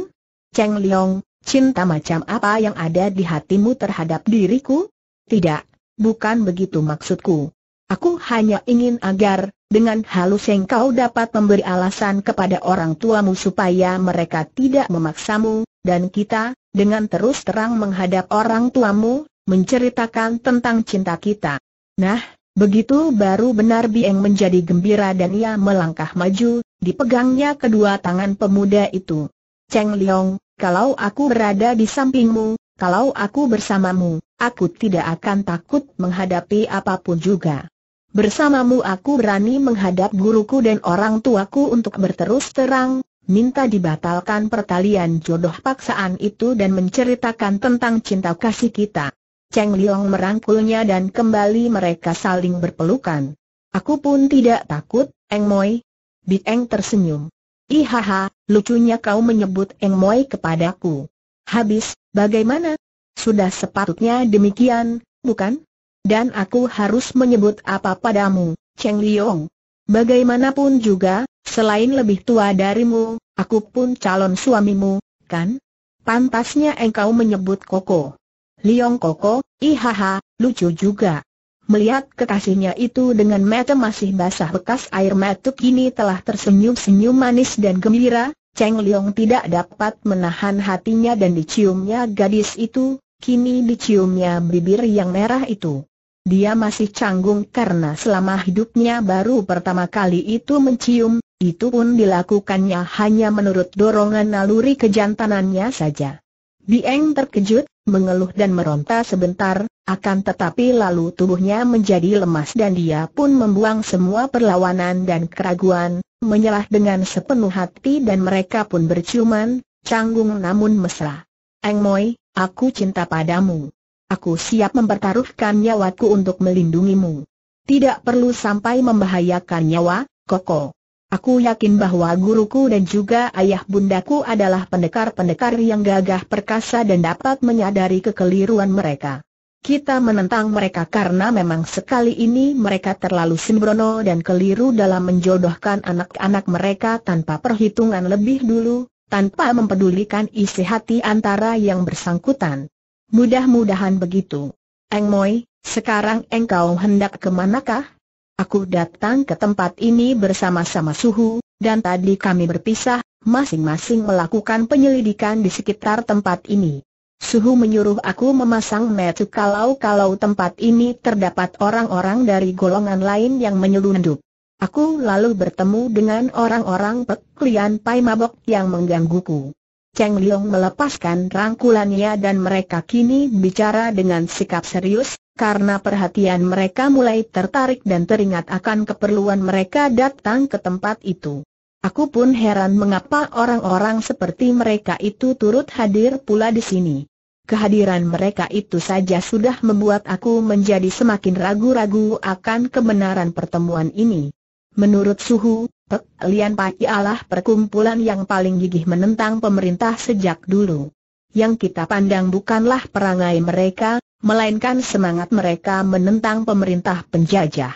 Cheng Liong, cinta macam apa yang ada di hatimu terhadap diriku? Tidak, bukan begitu maksudku. Aku hanya ingin agar, dengan halus engkau dapat memberi alasan kepada orang tuamu supaya mereka tidak memaksamu, dan kita, dengan terus terang menghadap orang tuamu, menceritakan tentang cinta kita. Nah, begitu baru benar Bieng menjadi gembira dan ia melangkah maju, dipegangnya kedua tangan pemuda itu. Cheng Liong, kalau aku berada di sampingmu, kalau aku bersamamu, aku tidak akan takut menghadapi apa pun juga. Bersamamu aku berani menghadap guruku dan orang tuaku untuk berterus terang, minta dibatalkan pertalian jodoh paksaan itu dan menceritakan tentang cinta kasih kita. Cheng Liong merangkulnya dan kembali mereka saling berpelukan. Aku pun tidak takut, Eng Moi. Big Eng tersenyum. Ihaha, lucunya kau menyebut Eng Moi kepadaku. Habis, bagaimana? Sudah sepatutnya demikian, bukan? Dan aku harus menyebut apa padamu, Cheng Liong. Bagaimanapun juga, selain lebih tua darimu, aku pun calon suamimu, kan? Pantasnya engkau menyebut Koko. Liong Koko, ihaha, lucu juga. Melihat kekasihnya itu dengan mata masih basah bekas air mata kini telah tersenyum-senyum manis dan gembira, Cheng Liong tidak dapat menahan hatinya dan diciumnya gadis itu, kini diciumnya bibir yang merah itu. Dia masih canggung karena selama hidupnya baru pertama kali itu mencium, itu pun dilakukannya hanya menurut dorongan naluri kejantanannya saja. Bieng terkejut, mengeluh dan meronta sebentar, akan tetapi lalu tubuhnya menjadi lemas dan dia pun membuang semua perlawanan dan keraguan, menyelah dengan sepenuh hati dan mereka pun berciuman, canggung namun mesra. Eng Moi, aku cinta padamu. Aku siap mempertaruhkan nyawaku untuk melindungimu. Tidak perlu sampai membahayakan nyawa, Koko. Aku yakin bahwa guruku dan juga ayah bundaku adalah pendekar-pendekar yang gagah perkasa dan dapat menyadari kekeliruan mereka. Kita menentang mereka karena memang sekali ini mereka terlalu sembrono dan keliru dalam menjodohkan anak-anak mereka tanpa perhitungan lebih dulu, tanpa mempedulikan isi hati antara yang bersangkutan. Mudah-mudahan begitu. Eng Moi, sekarang engkau hendak ke manakah? Aku datang ke tempat ini bersama-sama Suhu, dan tadi kami berpisah, masing-masing melakukan penyelidikan di sekitar tempat ini. Suhu menyuruh aku memasang metu kalau-kalau tempat ini terdapat orang-orang dari golongan lain yang menyelundup. Aku lalu bertemu dengan orang-orang peklian Pai Mabok yang menggangguku. Cheng Liong melepaskan rangkulannya dan mereka kini bicara dengan sikap serius, karena perhatian mereka mulai tertarik dan teringat akan keperluan mereka datang ke tempat itu. Aku pun heran mengapa orang-orang seperti mereka itu turut hadir pula di sini. Kehadiran mereka itu saja sudah membuat aku menjadi semakin ragu-ragu akan kebenaran pertemuan ini. Menurut Suhu, Pek Lian Pai ialah perkumpulan yang paling gigih menentang pemerintah sejak dulu. Yang kita pandang bukanlah perangai mereka, melainkan semangat mereka menentang pemerintah penjajah.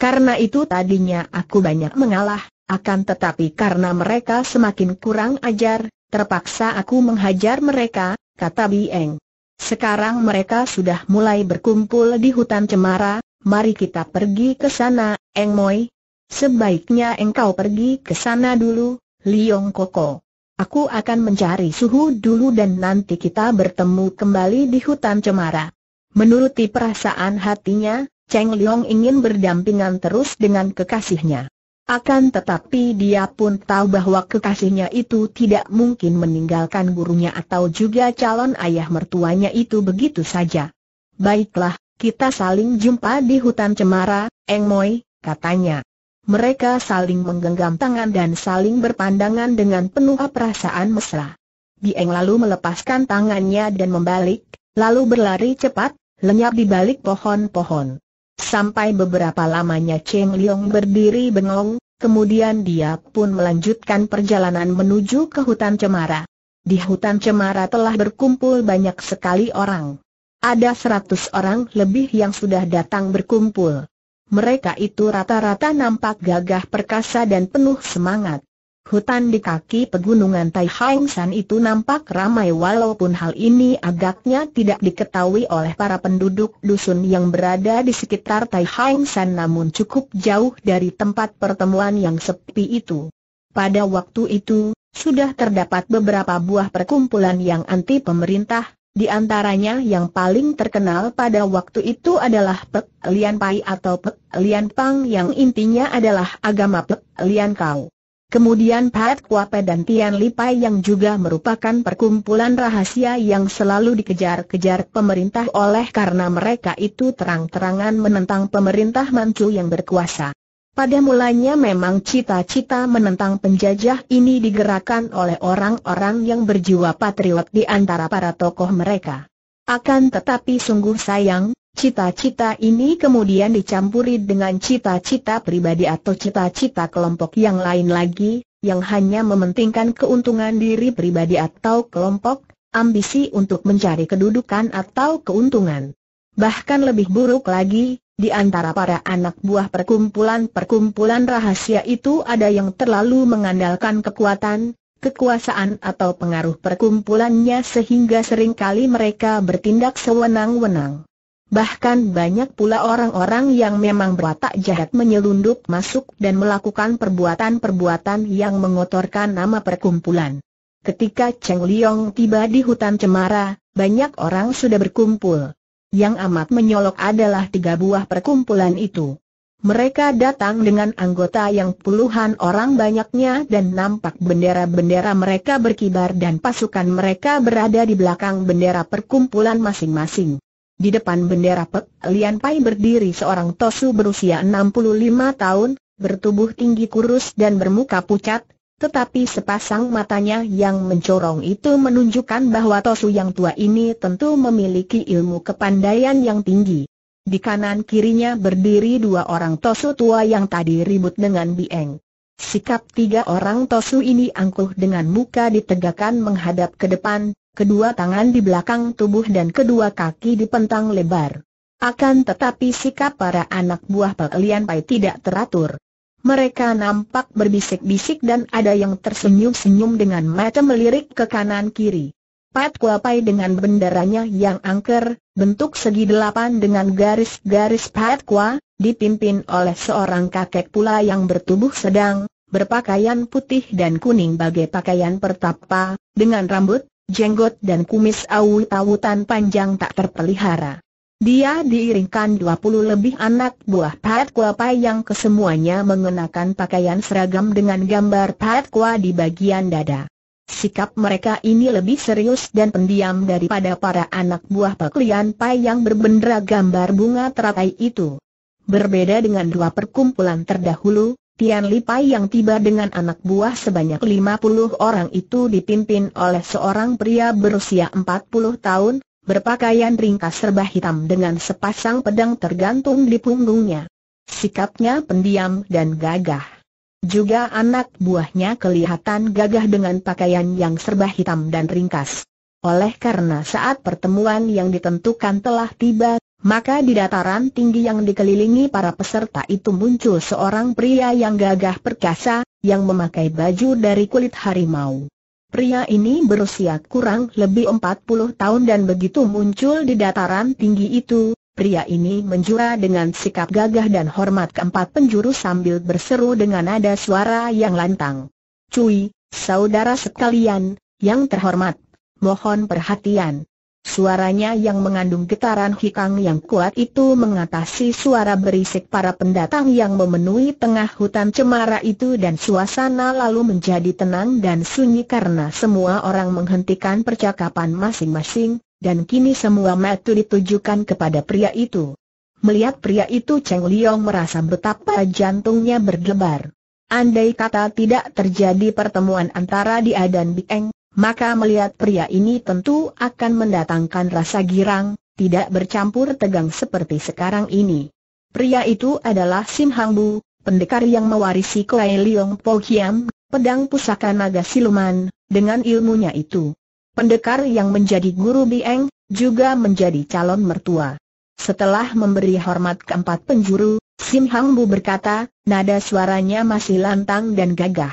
Karena itu tadinya aku banyak mengalah, akan tetapi karena mereka semakin kurang ajar, terpaksa aku menghajar mereka, kata Bieng. Sekarang mereka sudah mulai berkumpul di hutan cemara, mari kita pergi ke sana, Eng Moi, Sebaiknya engkau pergi ke sana dulu, Liong Koko. Aku akan mencari suhu dulu dan nanti kita bertemu kembali di hutan cemara. Menuruti perasaan hatinya, Cheng Liong ingin berdampingan terus dengan kekasihnya. Akan tetapi dia pun tahu bahwa kekasihnya itu tidak mungkin meninggalkan gurunya atau juga calon ayah mertuanya itu begitu saja. Baiklah, kita saling jumpa di hutan cemara, Eng Moi, katanya. Mereka saling menggenggam tangan dan saling berpandangan dengan penuh perasaan mesra. Bieng lalu melepaskan tangannya dan membalik, lalu berlari cepat, lenyap di balik pohon-pohon. Sampai beberapa lamanya Cheng Liong berdiri bengong, kemudian dia pun melanjutkan perjalanan menuju ke hutan cemara. Di hutan cemara telah berkumpul banyak sekali orang. Ada seratus orang lebih yang sudah datang berkumpul. Mereka itu rata-rata nampak gagah perkasa dan penuh semangat. Hutan di kaki pegunungan Tai Hang San itu nampak ramai walaupun hal ini agaknya tidak diketahui oleh para penduduk dusun yang berada di sekitar Tai Hang San namun cukup jauh dari tempat pertemuan yang sepi itu. Pada waktu itu, sudah terdapat beberapa buah perkumpulan yang anti pemerintah, di antaranya yang paling terkenal pada waktu itu adalah Pek Lian Pai atau Pek Lian Pang yang intinya adalah agama Pek Lian Kau. Kemudian Pat Kuape dan Tian Lipai yang juga merupakan perkumpulan rahasia yang selalu dikejar-kejar pemerintah oleh karena mereka itu terang-terangan menentang pemerintah Manchu yang berkuasa. Pada mulanya memang cita-cita menentang penjajah ini digerakkan oleh orang-orang yang berjiwa patriot di antara para tokoh mereka. Akan tetapi sungguh sayang, cita-cita ini kemudian dicampuri dengan cita-cita pribadi atau cita-cita kelompok yang lain lagi, yang hanya mementingkan keuntungan diri pribadi atau kelompok, ambisi untuk mencari kedudukan atau keuntungan. Bahkan lebih buruk lagi, di antara para anak buah perkumpulan-perkumpulan rahasia itu ada yang terlalu mengandalkan kekuatan, kekuasaan atau pengaruh perkumpulannya sehingga sering kali mereka bertindak sewenang-wenang. Bahkan banyak pula orang-orang yang memang berwatak jahat menyelundup masuk dan melakukan perbuatan-perbuatan yang mengotorkan nama perkumpulan. Ketika Cheng Liong tiba di hutan cemara, banyak orang sudah berkumpul. Yang amat menyolok adalah tiga buah perkumpulan itu. Mereka datang dengan anggota yang puluhan orang banyaknya dan nampak bendera-bendera mereka berkibar dan pasukan mereka berada di belakang bendera perkumpulan masing-masing. Di depan bendera Pek Lian Pai berdiri seorang tosu berusia 65 tahun, bertubuh tinggi kurus dan bermuka pucat, tetapi sepasang matanya yang mencorong itu menunjukkan bahwa Tosu yang tua ini tentu memiliki ilmu kepandaian yang tinggi. Di kanan kirinya berdiri dua orang Tosu tua yang tadi ribut dengan Bieng. Sikap tiga orang Tosu ini angkuh dengan muka ditegakkan menghadap ke depan, kedua tangan di belakang tubuh dan kedua kaki dipentang lebar. Akan tetapi sikap para anak buah Pak Lian Pai tidak teratur. Mereka nampak berbisik-bisik dan ada yang tersenyum-senyum dengan mata melirik ke kanan kiri. Pat Kuapai dengan benderanya yang angker, bentuk segi delapan dengan garis-garis Pat Kua, dipimpin oleh seorang kakek pula yang bertubuh sedang, berpakaian putih dan kuning bagai pakaian pertapa, dengan rambut, jenggot dan kumis awut-awutan panjang tak terpelihara. Dia diiringkan 20 lebih anak buah Pat Kua yang kesemuanya mengenakan pakaian seragam dengan gambar Pat Kua di bagian dada. Sikap mereka ini lebih serius dan pendiam daripada para anak buah Peklian Pai yang berbendera gambar bunga teratai itu. Berbeda dengan dua perkumpulan terdahulu, Tian Li Pai yang tiba dengan anak buah sebanyak 50 orang itu dipimpin oleh seorang pria berusia 40 tahun, berpakaian ringkas serba hitam dengan sepasang pedang tergantung di punggungnya. Sikapnya pendiam dan gagah. Juga anak buahnya kelihatan gagah dengan pakaian yang serba hitam dan ringkas. Oleh karena saat pertemuan yang ditentukan telah tiba, maka di dataran tinggi yang dikelilingi para peserta itu muncul seorang pria yang gagah perkasa, yang memakai baju dari kulit harimau. Pria ini berusia kurang lebih 40 tahun dan begitu muncul di dataran tinggi itu, pria ini menjura dengan sikap gagah dan hormat keempat penjuru sambil berseru dengan nada suara yang lantang. Cui, saudara sekalian, yang terhormat, mohon perhatian. Suaranya yang mengandung getaran hikang yang kuat itu mengatasi suara berisik para pendatang yang memenuhi tengah hutan cemara itu dan suasana lalu menjadi tenang dan sunyi karena semua orang menghentikan percakapan masing-masing, dan kini semua mata ditujukan kepada pria itu. Melihat pria itu Cheng Liong merasa betapa jantungnya berdebar. Andai kata tidak terjadi pertemuan antara dia dan Bieng, maka melihat pria ini tentu akan mendatangkan rasa girang, tidak bercampur tegang seperti sekarang ini. Pria itu adalah Sim Hang Bu, pendekar yang mewarisi Kuai Liong Po Kiam, pedang pusaka naga siluman, dengan ilmunya itu. Pendekar yang menjadi guru Bieng, juga menjadi calon mertua. Setelah memberi hormat keempat penjuru, Sim Hang Bu berkata, nada suaranya masih lantang dan gagah.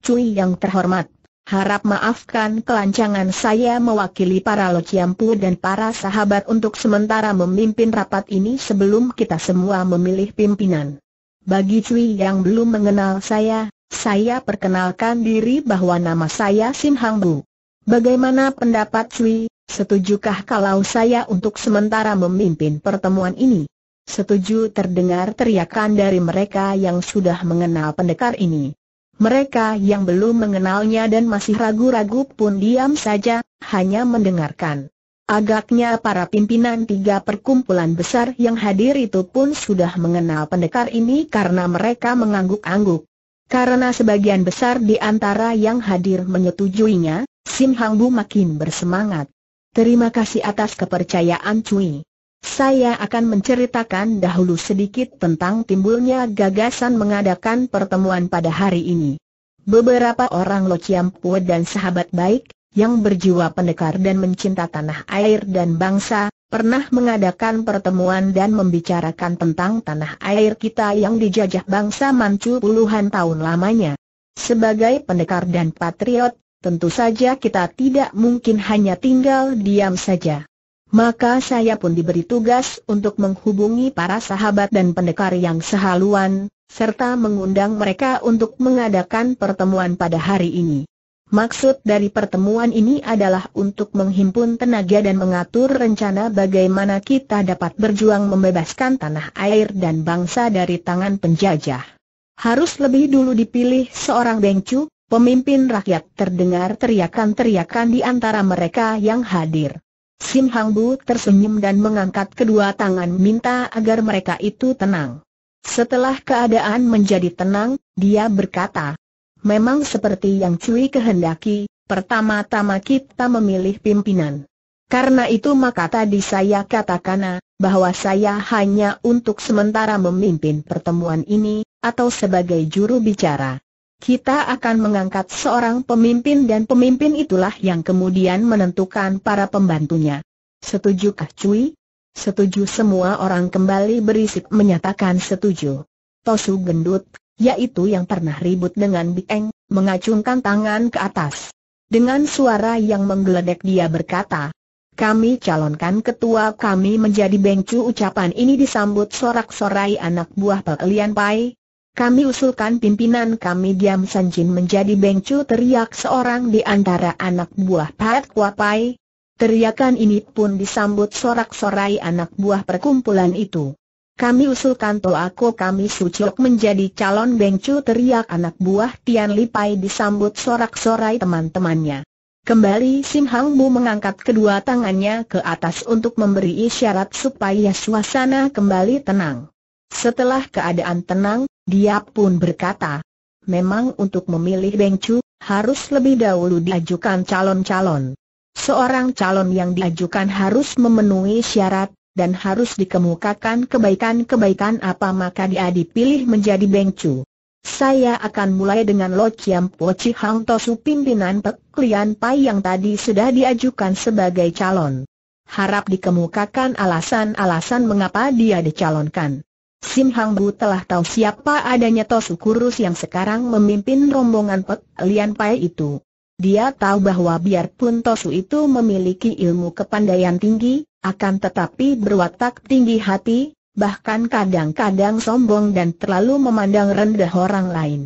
Cui yang terhormat, harap maafkan kelancangan saya mewakili para lociampu dan para sahabat untuk sementara memimpin rapat ini sebelum kita semua memilih pimpinan. Bagi Cui yang belum mengenal saya, saya perkenalkan diri bahwa nama saya Sim Hang Bu. Bagaimana pendapat Cui, setujukah kalau saya untuk sementara memimpin pertemuan ini? Setuju terdengar teriakan dari mereka yang sudah mengenal pendekar ini. Mereka yang belum mengenalnya dan masih ragu-ragu pun diam saja, hanya mendengarkan. Agaknya para pimpinan tiga perkumpulan besar yang hadir itu pun sudah mengenal pendekar ini karena mereka mengangguk-angguk. Karena sebagian besar di antara yang hadir menyetujuinya, Sim Hang Bu makin bersemangat. Terima kasih atas kepercayaan Cui. Saya akan menceritakan dahulu sedikit tentang timbulnya gagasan mengadakan pertemuan pada hari ini. Beberapa orang Lo Chiam dan sahabat baik, yang berjiwa pendekar dan mencinta tanah air dan bangsa, pernah mengadakan pertemuan dan membicarakan tentang tanah air kita yang dijajah bangsa Manchu puluhan tahun lamanya. Sebagai pendekar dan patriot, tentu saja kita tidak mungkin hanya tinggal diam saja. Maka saya pun diberi tugas untuk menghubungi para sahabat dan pendekar yang sehaluan, serta mengundang mereka untuk mengadakan pertemuan pada hari ini. Maksud dari pertemuan ini adalah untuk menghimpun tenaga dan mengatur rencana bagaimana kita dapat berjuang membebaskan tanah air dan bangsa dari tangan penjajah. Harus lebih dulu dipilih seorang bengcu, pemimpin rakyat terdengar teriakan-teriakan di antara mereka yang hadir. Sim Hang Bu tersenyum dan mengangkat kedua tangan minta agar mereka itu tenang. Setelah keadaan menjadi tenang, dia berkata, Memang seperti yang Cui kehendaki, pertama-tama kita memilih pimpinan. Karena itu maka tadi saya katakan bahwa saya hanya untuk sementara memimpin pertemuan ini, atau sebagai juru bicara. Kita akan mengangkat seorang pemimpin dan pemimpin itulah yang kemudian menentukan para pembantunya. Setujukah Cui? Setuju semua orang kembali berisik menyatakan setuju. Tosu gendut, yaitu yang pernah ribut dengan Big Eng, mengacungkan tangan ke atas. Dengan suara yang menggeledek dia berkata, kami calonkan ketua kami menjadi bengcu ucapan ini disambut sorak-sorai anak buah Pelian Pai. Kami usulkan pimpinan kami Diam Sanjin menjadi bengcu teriak seorang di antara anak buah Pat Kuapai. Teriakan ini pun disambut sorak-sorai anak buah perkumpulan itu. Kami usulkan Toako kami Sucuk menjadi calon bengcu teriak anak buah Tian Lipai disambut sorak-sorai teman-temannya. Kembali Sim Hang Bu mengangkat kedua tangannya ke atas untuk memberi isyarat supaya suasana kembali tenang. Setelah keadaan tenang, dia pun berkata, memang untuk memilih bengcu, harus lebih dahulu diajukan calon-calon. Seorang calon yang diajukan harus memenuhi syarat, dan harus dikemukakan kebaikan-kebaikan apa maka dia dipilih menjadi bengcu. Saya akan mulai dengan Lo Chiam Po Chi Hang Tosu pimpinan Pek Lian Pai yang tadi sudah diajukan sebagai calon. Harap dikemukakan alasan-alasan mengapa dia dicalonkan. Sim Hang Bu telah tahu siapa adanya Tosu Kurus yang sekarang memimpin rombongan Pek Lian Pai itu. Dia tahu bahwa biarpun Tosu itu memiliki ilmu kepandaian tinggi, akan tetapi berwatak tinggi hati, bahkan kadang-kadang sombong dan terlalu memandang rendah orang lain.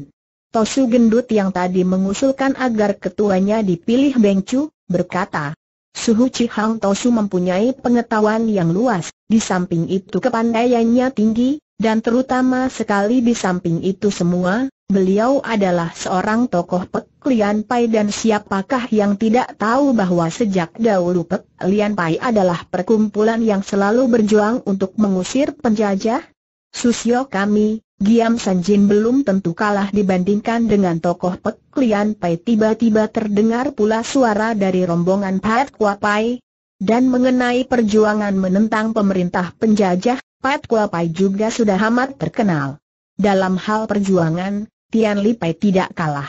Tosu gendut yang tadi mengusulkan agar ketuanya dipilih Bengcu, berkata, Suhu Cihang Tosu mempunyai pengetahuan yang luas, di samping itu kepandaiannya tinggi, dan terutama sekali di samping itu semua, Beliau adalah seorang tokoh Pek Lian Pai dan siapakah yang tidak tahu bahwa sejak dahulu Pek Lian Pai adalah perkumpulan yang selalu berjuang untuk mengusir penjajah? Susio kami, Giam Sanjin belum tentu kalah dibandingkan dengan tokoh Pek Lian Pai tiba-tiba terdengar pula suara dari rombongan Pat Kua Pai. Dan mengenai perjuangan menentang pemerintah penjajah, Pat Kua Pai juga sudah amat terkenal. Dalam hal perjuangan, Tian Li Pai tidak kalah.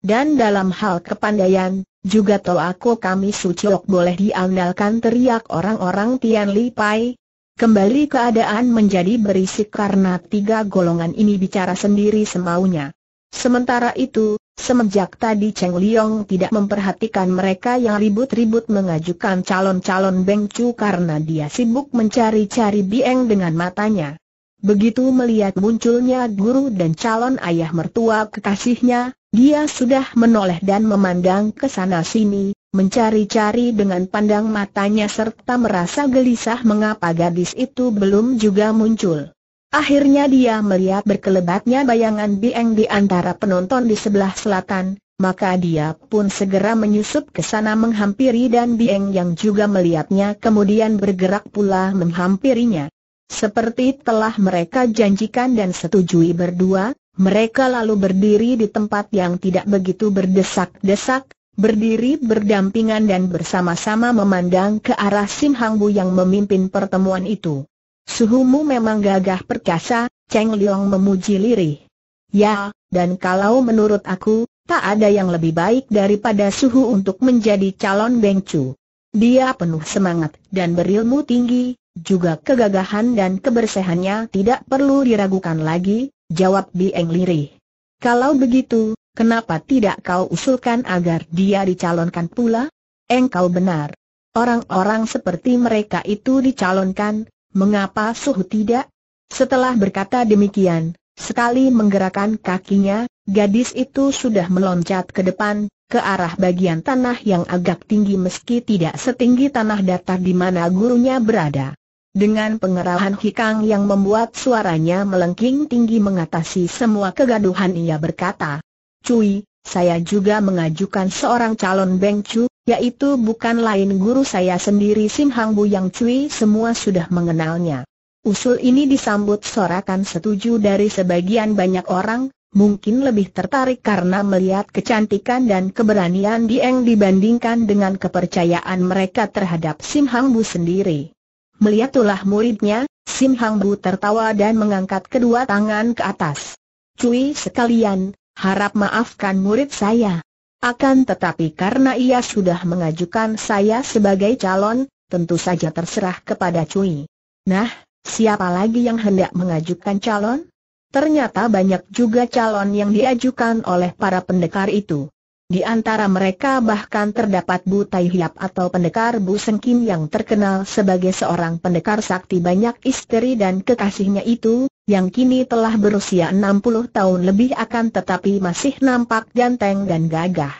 Dan dalam hal kepandaian, juga aku kami Suciok boleh diandalkan teriak orang-orang Tian Li Pai. Kembali keadaan menjadi berisik karena tiga golongan ini bicara sendiri semaunya. Sementara itu, semenjak tadi Cheng Liong tidak memperhatikan mereka yang ribut-ribut mengajukan calon-calon Beng Chu karena dia sibuk mencari-cari Bieng dengan matanya. Begitu melihat munculnya guru dan calon ayah mertua kekasihnya, dia sudah menoleh dan memandang ke sana sini, mencari-cari dengan pandang matanya serta merasa gelisah mengapa gadis itu belum juga muncul. Akhirnya dia melihat berkelebatnya bayangan Bieng di antara penonton di sebelah selatan, maka dia pun segera menyusup ke sana menghampiri dan Bieng yang juga melihatnya kemudian bergerak pula menghampirinya. Seperti telah mereka janjikan dan setujui berdua, mereka lalu berdiri di tempat yang tidak begitu berdesak-desak, berdiri berdampingan dan bersama-sama memandang ke arah Sim Hang Bu yang memimpin pertemuan itu. Suhumu memang gagah perkasa, Cheng Liong memuji lirih. Ya, dan kalau menurut aku, tak ada yang lebih baik daripada suhu untuk menjadi calon Bengcu. Dia penuh semangat dan berilmu tinggi, juga kegagahan dan kebersihannya tidak perlu diragukan lagi, jawab Bieng lirih. Kalau begitu, kenapa tidak kau usulkan agar dia dicalonkan pula? Engkau benar. Orang-orang seperti mereka itu dicalonkan, mengapa suhu tidak? Setelah berkata demikian, sekali menggerakkan kakinya, gadis itu sudah meloncat ke depan, ke arah bagian tanah yang agak tinggi meski tidak setinggi tanah datar di mana gurunya berada. Dengan pengerahan hikang yang membuat suaranya melengking tinggi mengatasi semua kegaduhan ia berkata, Cui, saya juga mengajukan seorang calon Beng Chu, yaitu bukan lain guru saya sendiri Sim Hang Bu yang Cui semua sudah mengenalnya. Usul ini disambut sorakan setuju dari sebagian banyak orang, mungkin lebih tertarik karena melihat kecantikan dan keberanian Dieng dibandingkan dengan kepercayaan mereka terhadap Sim Hang Bu sendiri. Melihat ulah muridnya, Sim Hang Bu tertawa dan mengangkat kedua tangan ke atas. Cui sekalian, harap maafkan murid saya. Akan tetapi karena ia sudah mengajukan saya sebagai calon, tentu saja terserah kepada Cui. Nah, siapa lagi yang hendak mengajukan calon? Ternyata banyak juga calon yang diajukan oleh para pendekar itu. Di antara mereka bahkan terdapat Bu Tai Hiap atau pendekar Bu Sengkim yang terkenal sebagai seorang pendekar sakti banyak istri dan kekasihnya itu, yang kini telah berusia 60 tahun lebih akan tetapi masih nampak ganteng dan gagah.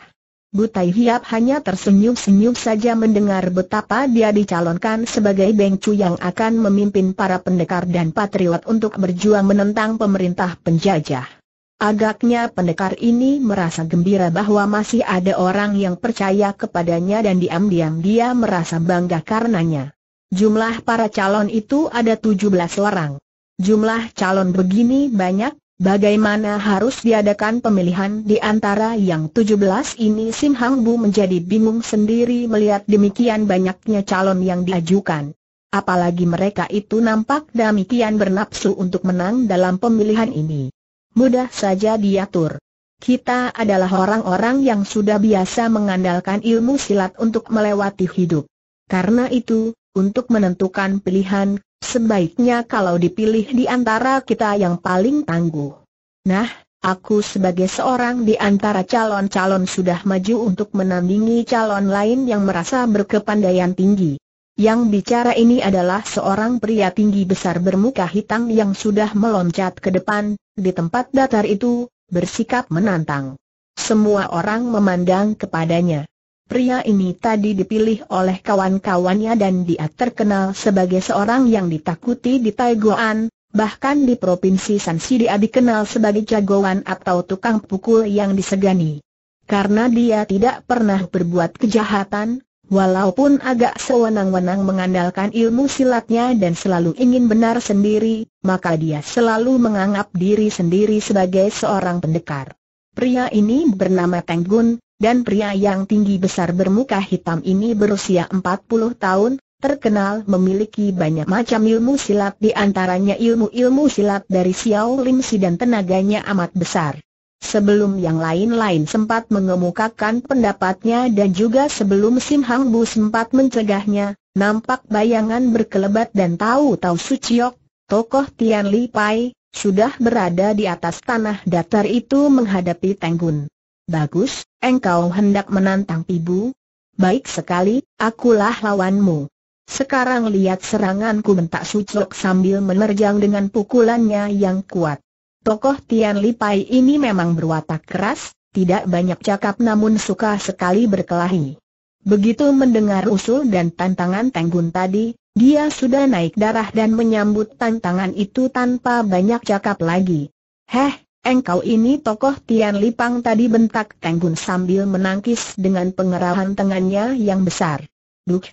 Bu Tai Hiap hanya tersenyum-senyum saja mendengar betapa dia dicalonkan sebagai bengcu yang akan memimpin para pendekar dan patriot untuk berjuang menentang pemerintah penjajah. Agaknya pendekar ini merasa gembira bahwa masih ada orang yang percaya kepadanya dan diam-diam dia merasa bangga karenanya. Jumlah para calon itu ada 17 orang. Jumlah calon begini banyak, bagaimana harus diadakan pemilihan di antara yang 17 ini Sim Hang Bu menjadi bingung sendiri melihat demikian banyaknya calon yang diajukan. Apalagi mereka itu nampak demikian bernapsu untuk menang dalam pemilihan ini mudah saja diatur. Kita adalah orang-orang yang sudah biasa mengandalkan ilmu silat untuk melewati hidup. Karena itu, untuk menentukan pilihan, sebaiknya kalau dipilih di antara kita yang paling tangguh. Nah, aku sebagai seorang di antara calon-calon sudah maju untuk menandingi calon lain yang merasa berkepandaian tinggi. Yang bicara ini adalah seorang pria tinggi besar bermuka hitam yang sudah meloncat ke depan, di tempat datar itu, bersikap menantang. Semua orang memandang kepadanya. Pria ini tadi dipilih oleh kawan-kawannya dan dia terkenal sebagai seorang yang ditakuti di Taigoan, bahkan di Provinsi Sansi dia dikenal sebagai jagoan atau tukang pukul yang disegani. Karena dia tidak pernah berbuat kejahatan, walaupun agak sewenang-wenang mengandalkan ilmu silatnya dan selalu ingin benar sendiri, maka dia selalu menganggap diri sendiri sebagai seorang pendekar. Pria ini bernama Tenggun, dan pria yang tinggi besar bermuka hitam ini berusia 40 tahun, terkenal memiliki banyak macam ilmu silat di antaranya ilmu-ilmu silat dari Xiao Lim dan tenaganya amat besar. Sebelum yang lain-lain sempat mengemukakan pendapatnya dan juga sebelum Sim Hang Bu sempat mencegahnya, nampak bayangan berkelebat dan tahu-tahu Suciok, tokoh Tian Li Pai, sudah berada di atas tanah datar itu menghadapi Tenggun. Bagus, engkau hendak menantang Pibu? Baik sekali, akulah lawanmu. Sekarang lihat seranganku bentak Sucok sambil menerjang dengan pukulannya yang kuat. Tokoh Tian Lipai ini memang berwatak keras, tidak banyak cakap namun suka sekali berkelahi. Begitu mendengar usul dan tantangan Tenggun tadi, dia sudah naik darah dan menyambut tantangan itu tanpa banyak cakap lagi. Heh, Engkau ini tokoh Tian Lipang tadi bentak Tenggun sambil menangkis dengan pengerahan tangannya yang besar. Duk!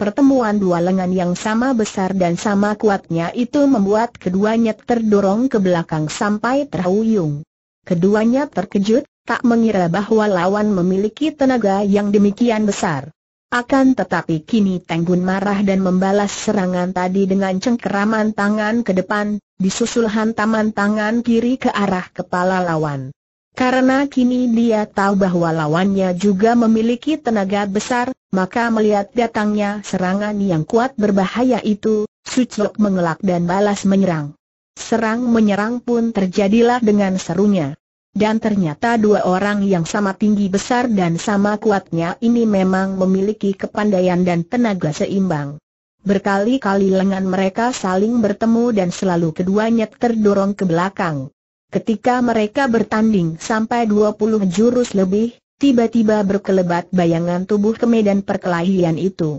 Pertemuan dua lengan yang sama besar dan sama kuatnya itu membuat keduanya terdorong ke belakang sampai terhuyung. Keduanya terkejut, tak mengira bahwa lawan memiliki tenaga yang demikian besar. Akan tetapi kini Tenggun marah dan membalas serangan tadi dengan cengkeraman tangan ke depan, disusul hantaman tangan kiri ke arah kepala lawan. Karena kini dia tahu bahwa lawannya juga memiliki tenaga besar, maka melihat datangnya serangan yang kuat berbahaya itu, Sucok mengelak dan balas menyerang. Serang menyerang pun terjadilah dengan serunya. Dan ternyata dua orang yang sama tinggi besar dan sama kuatnya ini memang memiliki kepandaian dan tenaga seimbang. Berkali-kali lengan mereka saling bertemu dan selalu keduanya terdorong ke belakang. Ketika mereka bertanding sampai 20 jurus lebih, tiba-tiba berkelebat bayangan tubuh ke medan perkelahian itu.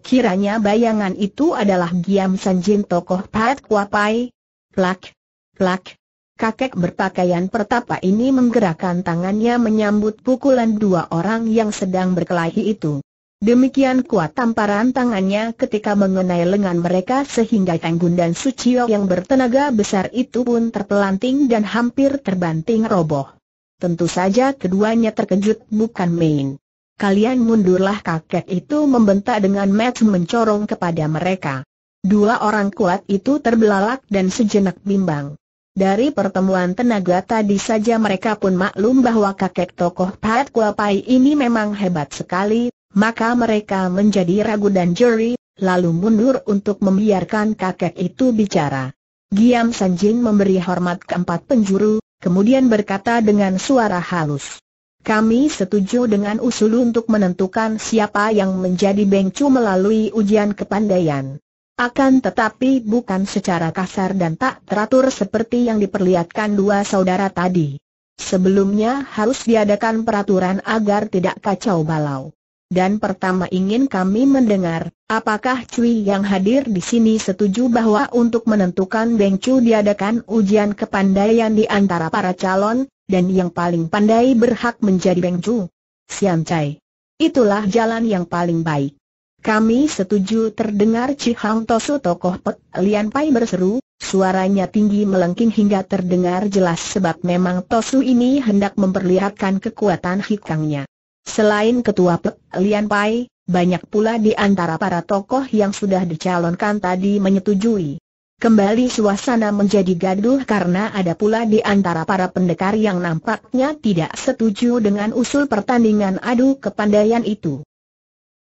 Kiranya bayangan itu adalah Giam Sanjin tokoh Pat Kuapai. Plak, plak, Kakek berpakaian pertapa ini menggerakkan tangannya menyambut pukulan dua orang yang sedang berkelahi itu. Demikian kuat tamparan tangannya ketika mengenai lengan mereka sehingga Tanggun dan Sucio yang bertenaga besar itu pun terpelanting dan hampir terbanting roboh. Tentu saja keduanya terkejut bukan main. Kalian mundurlah kakek itu membentak dengan match mencorong kepada mereka. Dua orang kuat itu terbelalak dan sejenak bimbang. Dari pertemuan tenaga tadi saja mereka pun maklum bahwa kakek tokoh Pat Kuapai ini memang hebat sekali, maka mereka menjadi ragu dan jeri, lalu mundur untuk membiarkan kakek itu bicara. Giam Sanjin memberi hormat keempat penjuru, kemudian berkata dengan suara halus. Kami setuju dengan usul untuk menentukan siapa yang menjadi bengcu melalui ujian kepandaian. Akan tetapi bukan secara kasar dan tak teratur seperti yang diperlihatkan dua saudara tadi. Sebelumnya harus diadakan peraturan agar tidak kacau balau. Dan pertama ingin kami mendengar, apakah Cui yang hadir di sini setuju bahwa untuk menentukan Beng Cu diadakan ujian kepandaian di antara para calon, dan yang paling pandai berhak menjadi Beng Cu? Sian Cai. Itulah jalan yang paling baik. Kami setuju terdengar Hang Tosu tokoh Pek Lian Pai berseru, suaranya tinggi melengking hingga terdengar jelas sebab memang Tosu ini hendak memperlihatkan kekuatan hikangnya. Selain ketua Pek Lian Pai, banyak pula di antara para tokoh yang sudah dicalonkan tadi menyetujui. Kembali suasana menjadi gaduh karena ada pula di antara para pendekar yang nampaknya tidak setuju dengan usul pertandingan adu kepandaian itu.